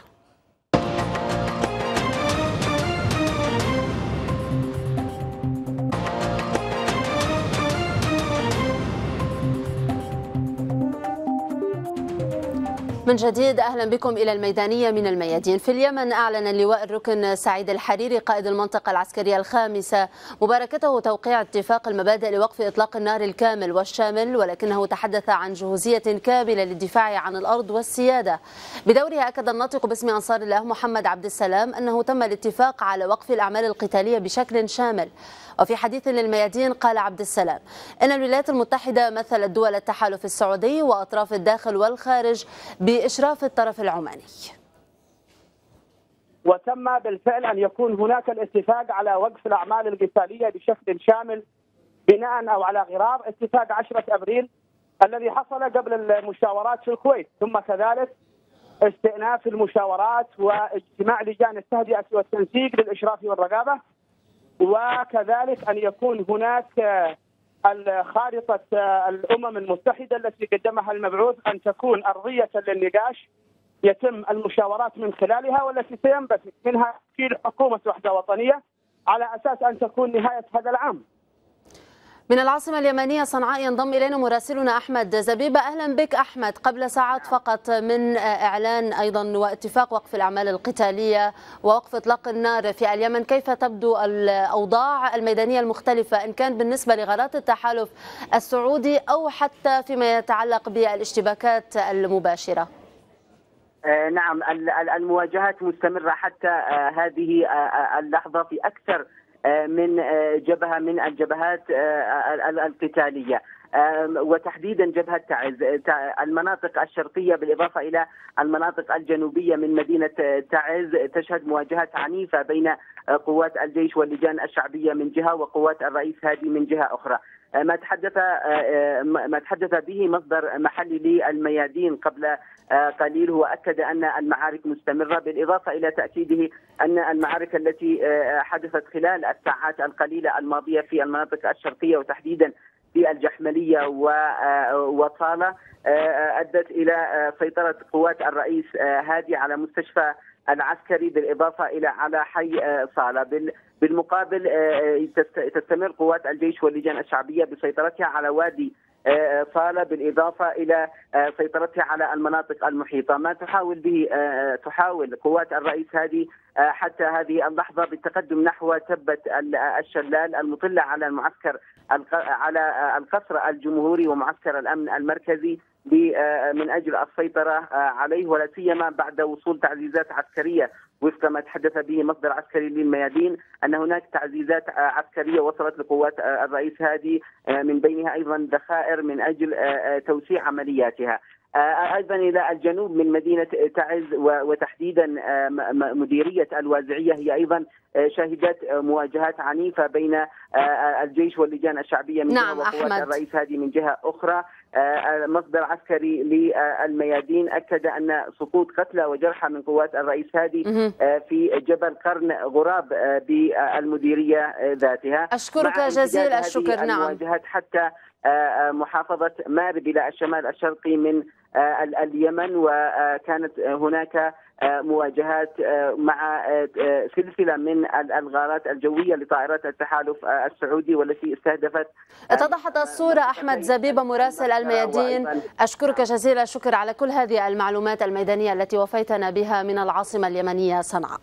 من جديد أهلا بكم إلى الميدانية من الميادين. في اليمن أعلن اللواء الركن سعيد الحريري قائد المنطقة العسكرية الخامسة مباركته توقيع اتفاق المبادئ لوقف إطلاق النار الكامل والشامل ولكنه تحدث عن جهوزية كاملة للدفاع عن الأرض والسيادة. بدوره أكد الناطق باسم أنصار الله محمد عبد السلام أنه تم الاتفاق على وقف الأعمال القتالية بشكل شامل. وفي حديث للميادين قال عبد السلام إن الولايات المتحدة مثلت دول التحالف السعودي وأطراف الداخل والخارج بإشراف الطرف العماني. وتم بالفعل أن يكون هناك الاتفاق على وقف الأعمال القتالية بشكل شامل بناء أو على غرار اتفاق 10 أبريل الذي حصل قبل المشاورات في الكويت. ثم كذلك استئناف المشاورات واجتماع لجان التهدئة والتنسيق للإشراف والرقابة. وكذلك أن يكون هناك خارطه الأمم المتحدة التي قدمها المبعوث أن تكون أرضية للنقاش يتم المشاورات من خلالها والتي سينبثق منها تشكيل حكومة وحدة وطنية على أساس أن تكون نهاية هذا العام. من العاصمة اليمنية صنعاء ينضم إلينا مراسلنا أحمد زبيبة أهلا بك أحمد. قبل ساعات فقط من إعلان أيضا واتفاق وقف الأعمال القتالية ووقف إطلاق النار في اليمن. كيف تبدو الأوضاع الميدانية المختلفة إن كان بالنسبة لغارات التحالف السعودي أو حتى فيما يتعلق بالاشتباكات المباشرة؟ آه، نعم المواجهات مستمرة حتى آه، هذه آه، اللحظة في أكثر من آه، جبهة من الجبهات آه، القتالية. وتحديدا جبهة تعز المناطق الشرقية بالإضافة إلى المناطق الجنوبية من مدينة تعز. تشهد مواجهات عنيفة بين قوات الجيش واللجان الشعبية من جهة وقوات الرئيس هادي من جهة أخرى. ما تحدث ما تحدث به مصدر محلي للميادين قبل قليل. هو أكد أن المعارك مستمرة بالإضافة إلى تأكيده أن المعارك التي حدثت خلال الساعات القليلة الماضية في المناطق الشرقية وتحديدا في الجحملية وصاله أدت إلى سيطرة قوات الرئيس هادي على مستشفى العسكري بالإضافة إلى على حي صالة. بالمقابل تستمر قوات الجيش واللجان الشعبية بسيطرتها على وادي صاله بالإضافة إلى سيطرتها على المناطق المحيطة، ما تحاول به تحاول قوات الرئيس هذه حتى هذه اللحظة بالتقدم نحو تبه الشلال المطلة على المعسكر على القصر الجمهوري ومعسكر الأمن المركزي. من أجل السيطرة عليه ولا سيما بعد وصول تعزيزات عسكرية وفق ما تحدث به مصدر عسكري للميادين أن هناك تعزيزات عسكرية وصلت لقوات الرئيس هادي من بينها أيضا ذخائر من أجل توسيع عملياتها. أيضا إلى الجنوب من مدينة تعز وتحديدا مديرية الوازعية هي أيضا شهدت مواجهات عنيفة بين الجيش واللجان الشعبية من نعم جهه وقوات. الرئيس هذه من جهة أخرى مصدر عسكري للميادين. أكد أن سقوط قتلى وجرحى من قوات الرئيس هادي في جبل قرن غراب بالمديرية ذاتها. أشكرك مع جزيل الشكر، نعم. المواجهات حتى محافظة مارب إلى الشمال الشرقي من اليمن وكانت هناك مواجهات مع سلسلة من الغارات الجوية لطائرات التحالف السعودي والتي استهدفت اتضحت الصورة أحمد زبيبه مراسل الميادين. أشكرك جزيل الشكر على كل هذه المعلومات الميدانية التي وفيتنا بها من العاصمة اليمنية صنعاء.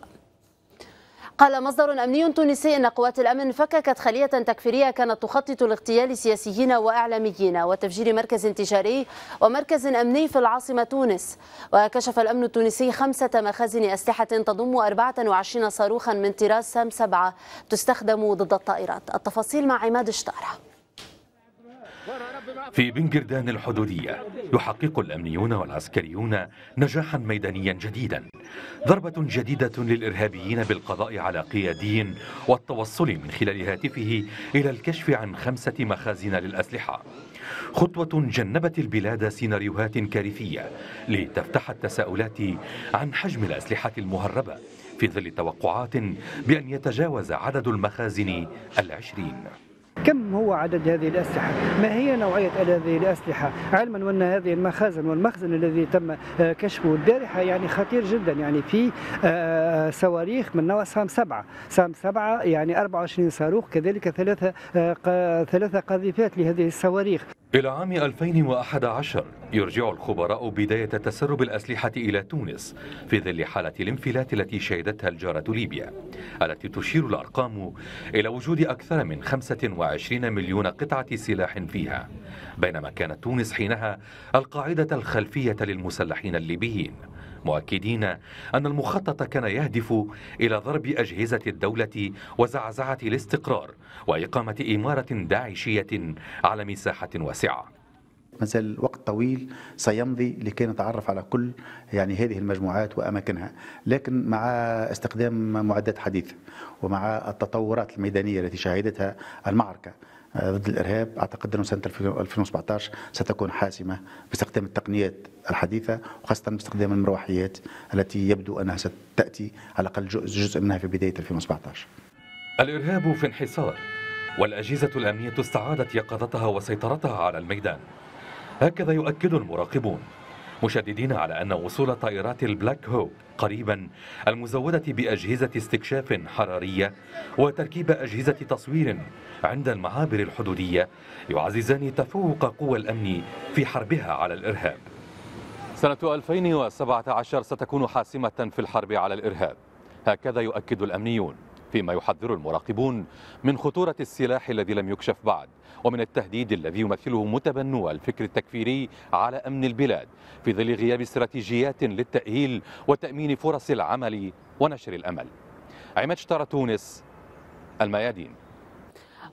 قال مصدر أمني تونسي أن قوات الأمن فككت خلية تكفيرية كانت تخطط لاغتيال سياسيين وإعلاميين وتفجير مركز تجاري ومركز أمني في العاصمة تونس. وكشف الأمن التونسي خمسة مخازن أسلحة تضم 24 صاروخا من طراز سام 7 تستخدم ضد الطائرات. التفاصيل مع عماد شطارة. في بنجردان الحدودية يحقق الأمنيون والعسكريون نجاحا ميدانيا جديدا. ضربة جديدة للإرهابيين بالقضاء على قيادي والتوصل من خلال هاتفه إلى الكشف عن خمسة مخازن للأسلحة. خطوة جنبت البلاد سيناريوهات كارثية لتفتح التساؤلات عن حجم الأسلحة المهربة في ظل توقعات بأن يتجاوز عدد المخازن العشرين. كم هو عدد هذه الأسلحة؟ ما هي نوعية هذه الأسلحة؟ علما أن هذه المخازن والمخزن الذي تم كشفه البارحة يعني خطير جدا. يعني في صواريخ من نوع سام سبعة. سام سبعة يعني 24 صاروخ كذلك ثلاثة ثلاثة قاذفات لهذه الصواريخ. إلى عام 2011 يرجع الخبراء بداية تسرب الأسلحة إلى تونس في ظل حالة الانفلات التي شهدتها الجارة ليبيا التي تشير الأرقام إلى وجود أكثر من 25 مليون قطعة سلاح فيها بينما كانت تونس حينها القاعدة الخلفية للمسلحين الليبيين. مؤكدين أن المخطط كان يهدف إلى ضرب أجهزة الدولة وزعزعة الاستقرار وإقامة إمارة داعشية على مساحة واسعة. ما زال وقت طويل سيمضي لكي نتعرف على كل يعني هذه المجموعات وأماكنها، لكن مع استخدام معدات حديثه ومع التطورات الميدانية التي شهدتها المعركة ضد الإرهاب أعتقد إنه سنة 2017 ستكون حاسمة باستخدام التقنيات الحديثة وخاصة باستخدام المروحيات التي يبدو أنها ستأتي على الأقل جزء منها في بداية 2017. الإرهاب في انحسار والأجهزة الأمنية استعادت يقظتها وسيطرتها على الميدان. هكذا يؤكد المراقبون مشددين على أن وصول طائرات البلاك هوك قريبا المزودة بأجهزة استكشاف حرارية وتركيب أجهزة تصوير عند المعابر الحدودية يعززان تفوق قوى الأمن في حربها على الإرهاب. سنة 2017 ستكون حاسمة في الحرب على الإرهاب. هكذا يؤكد الأمنيون. فيما يحذر المراقبون من خطورة السلاح الذي لم يكشف بعد ومن التهديد الذي يمثله متبنو الفكر التكفيري على أمن البلاد في ظل غياب استراتيجيات للتأهيل وتأمين فرص العمل ونشر الأمل. عماد تونس الميادين.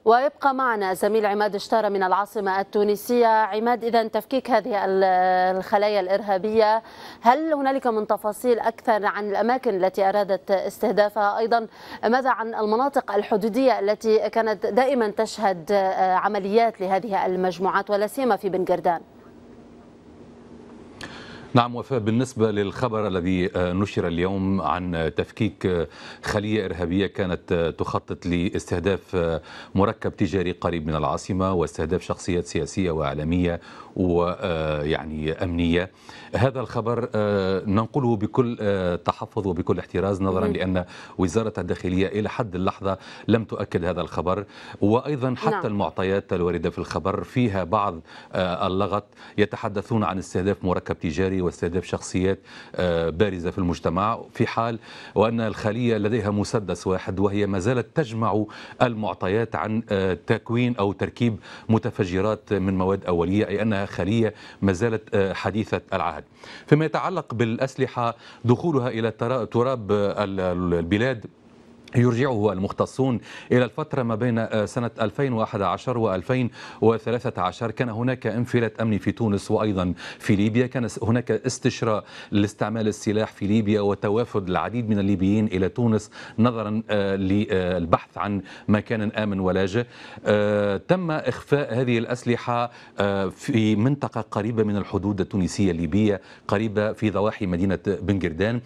ويبقى معنا زميل عماد اشتارة من العاصمة التونسية. عماد إذا تفكيك هذه الخلايا الإرهابية هل هنالك من تفاصيل أكثر عن الأماكن التي أرادت استهدافها؟ أيضا ماذا عن المناطق الحدودية التي كانت دائما تشهد عمليات لهذه المجموعات ولا سيما في بن قردان نعم وفاء بالنسبة للخبر الذي نشر اليوم عن تفكيك خلية إرهابية كانت تخطط لاستهداف مركب تجاري قريب من العاصمة واستهداف شخصيات سياسية وإعلامية ويعني أمنية. هذا الخبر ننقله بكل تحفظ وبكل احتراز نظرا لأن وزارة الداخلية إلى حد اللحظة لم تؤكد هذا الخبر. وأيضا حتى نعم. المعطيات الواردة في الخبر فيها بعض اللغط. يتحدثون عن استهداف مركب تجاري واستهداف شخصيات بارزة في المجتمع. في حال وأن الخلية لديها مسدس واحد وهي ما زالت تجمع المعطيات عن تكوين أو تركيب متفجرات من مواد أولية أي أنها خلية ما زالت حديثة العهد. فيما يتعلق بالأسلحة دخولها إلى تراب البلاد يرجعه المختصون إلى الفترة ما بين سنة 2011 و 2013 كان هناك انفلات أمني في تونس وأيضا في ليبيا. كان هناك استشراء لاستعمال السلاح في ليبيا وتوافد العديد من الليبيين إلى تونس نظرا للبحث عن مكان آمن ولاجئ تم إخفاء هذه الأسلحة في منطقة قريبة من الحدود التونسية الليبية قريبة في ضواحي مدينة بنجردان.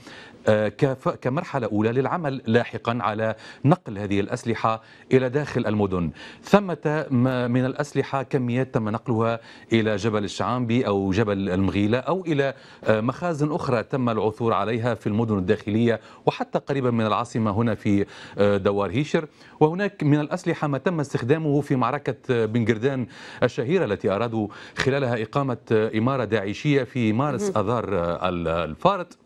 كمرحلة أولى للعمل لاحقا على نقل هذه الأسلحة إلى داخل المدن. ثمة من الأسلحة كميات تم نقلها إلى جبل الشعامبي أو جبل المغيلة أو إلى مخازن أخرى تم العثور عليها في المدن الداخلية وحتى قريبا من العاصمة هنا في دوار هيشر. وهناك من الأسلحة ما تم استخدامه في معركة بن قردان الشهيرة التي أرادوا خلالها إقامة إمارة داعشية في مارس أذار الفارط.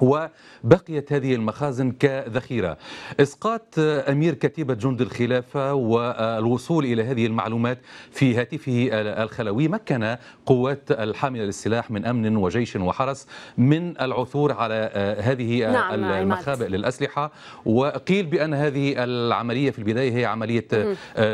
وبقيت هذه المخازن كذخيرة. إسقاط أمير كتيبة جند الخلافة والوصول إلى هذه المعلومات في هاتفه الخلوي مكن قوات الحاملة للسلاح من أمن وجيش وحرس من العثور على هذه نعم المخابئ للأسلحة. وقيل بأن هذه العملية في البداية هي عملية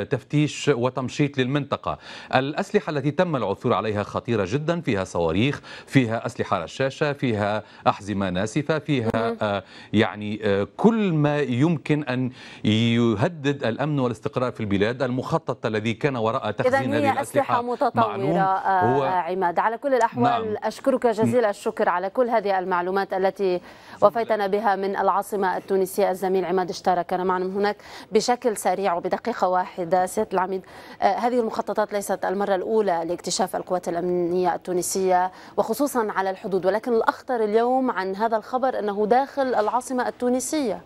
تفتيش وتمشيط للمنطقة. الأسلحة التي تم العثور عليها خطيرة جدا. فيها صواريخ فيها أسلحة رشاشة فيها أحزمة ناس آسفة فيها آه، يعني آه، كل ما يمكن أن يهدد الأمن والاستقرار في البلاد. المخطط الذي كان وراء تخزين هذه الأسلحة أسلحة متطورة آه، هو عماد. على كل الأحوال نعم. أشكرك جزيل الشكر على كل هذه المعلومات التي وفيتنا بها من العاصمة التونسية. الزميل عماد اشترى كان معنا من هناك بشكل سريع وبدقيقة واحدة. سيادة العميد هذه المخططات ليست المرة الأولى لاكتشاف القوات الأمنية التونسية وخصوصا على الحدود ولكن الأخطر اليوم عن هذا الخبر أنه داخل العاصمة التونسية.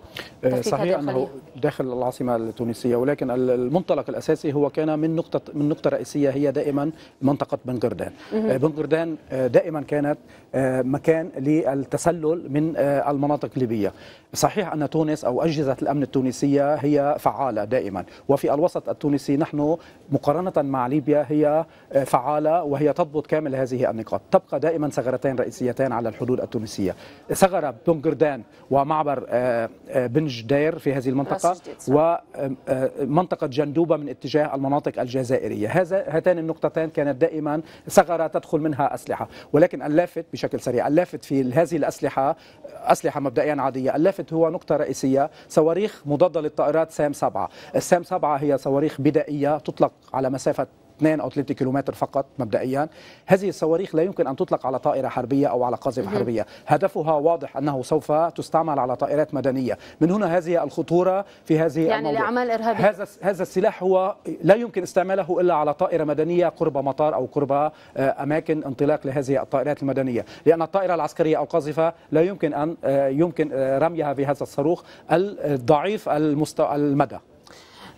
آه، صحيح أنه داخل العاصمة التونسية ولكن المنطلق الأساسي هو كان من نقطة من نقطة رئيسية هي دائما منطقة بن قردان آه، بن قردان آه، دائما كانت مكان للتسلل من المناطق الليبية. صحيح أن تونس أو أجهزة الأمن التونسية هي فعالة دائما وفي الوسط التونسي نحن مقارنة مع ليبيا هي فعالة وهي تضبط كامل هذه النقاط. تبقى دائما ثغرتين رئيسيتان على الحدود التونسية. ثغرة بنقردان ومعبر آه، آه، بن جدير في هذه المنطقة ومنطقة جندوبة من اتجاه المناطق الجزائرية. هذا هاتان النقطتان كانت دائما ثغرة تدخل منها أسلحة. ولكن اللافت بشكل سريع اللافت في هذه الأسلحة أسلحة مبدئيا عادية. اللافت هو نقطة رئيسية صواريخ مضادة للطائرات سام 7 السام 7 هي صواريخ بدائية تطلق على مسافة 2 أو 3 كيلومتر فقط مبدئيا. هذه الصواريخ لا يمكن أن تطلق على طائرة حربية أو على قاذفه حربية. هدفها واضح أنه سوف تستعمل على طائرات مدنية. من هنا هذه الخطورة في هذه يعني الموضوع. لأعمال إرهابية. هذا هذا السلاح هو لا يمكن استعماله إلا على طائرة مدنية قرب مطار أو قرب آه، أماكن انطلاق لهذه الطائرات المدنية. لأن الطائرة العسكرية أو القاذفه لا يمكن أن آه، يمكن آه، رميها بهذا الصاروخ الضعيف المستوى المدى.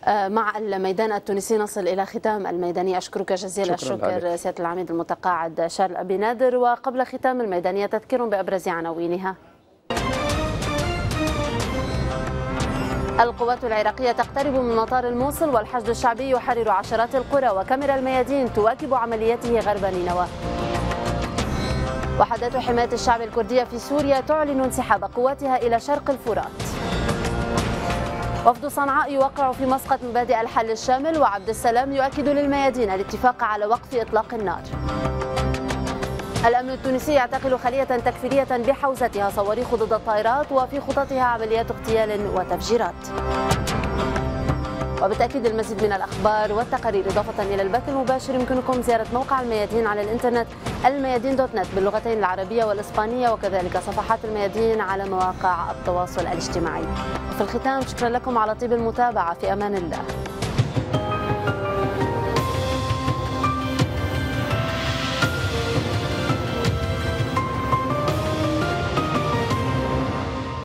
مع الميدان التونسي. نصل إلى ختام الميدانية. أشكرك جزيل الشكر سيادة العميد المتقاعد شارل أبي نادر. وقبل ختام الميدانية تذكير بأبرز عناوينها. القوات العراقية تقترب من مطار الموصل والحشد الشعبي يحرر عشرات القرى وكاميرا الميادين تواكب عمليته غرب نينوى وحدات حماية الشعب الكردية في سوريا تعلن انسحاب قواتها إلى شرق الفرات. وفد صنعاء يوقع في مسقط مبادئ الحل الشامل وعبد السلام يؤكد للميادين الاتفاق على وقف إطلاق النار. الأمن التونسي يعتقل خلية تكفيرية بحوزتها صواريخ ضد الطائرات وفي خططها عمليات اغتيال وتفجيرات. وبالتأكيد المزيد من الأخبار والتقارير إضافة إلى البث المباشر يمكنكم زيارة موقع الميادين على الإنترنت الميادين دوت نت باللغتين العربية والإسبانية وكذلك صفحات الميادين على مواقع التواصل الاجتماعي. في الختام شكرا لكم على طيب المتابعة في أمان الله.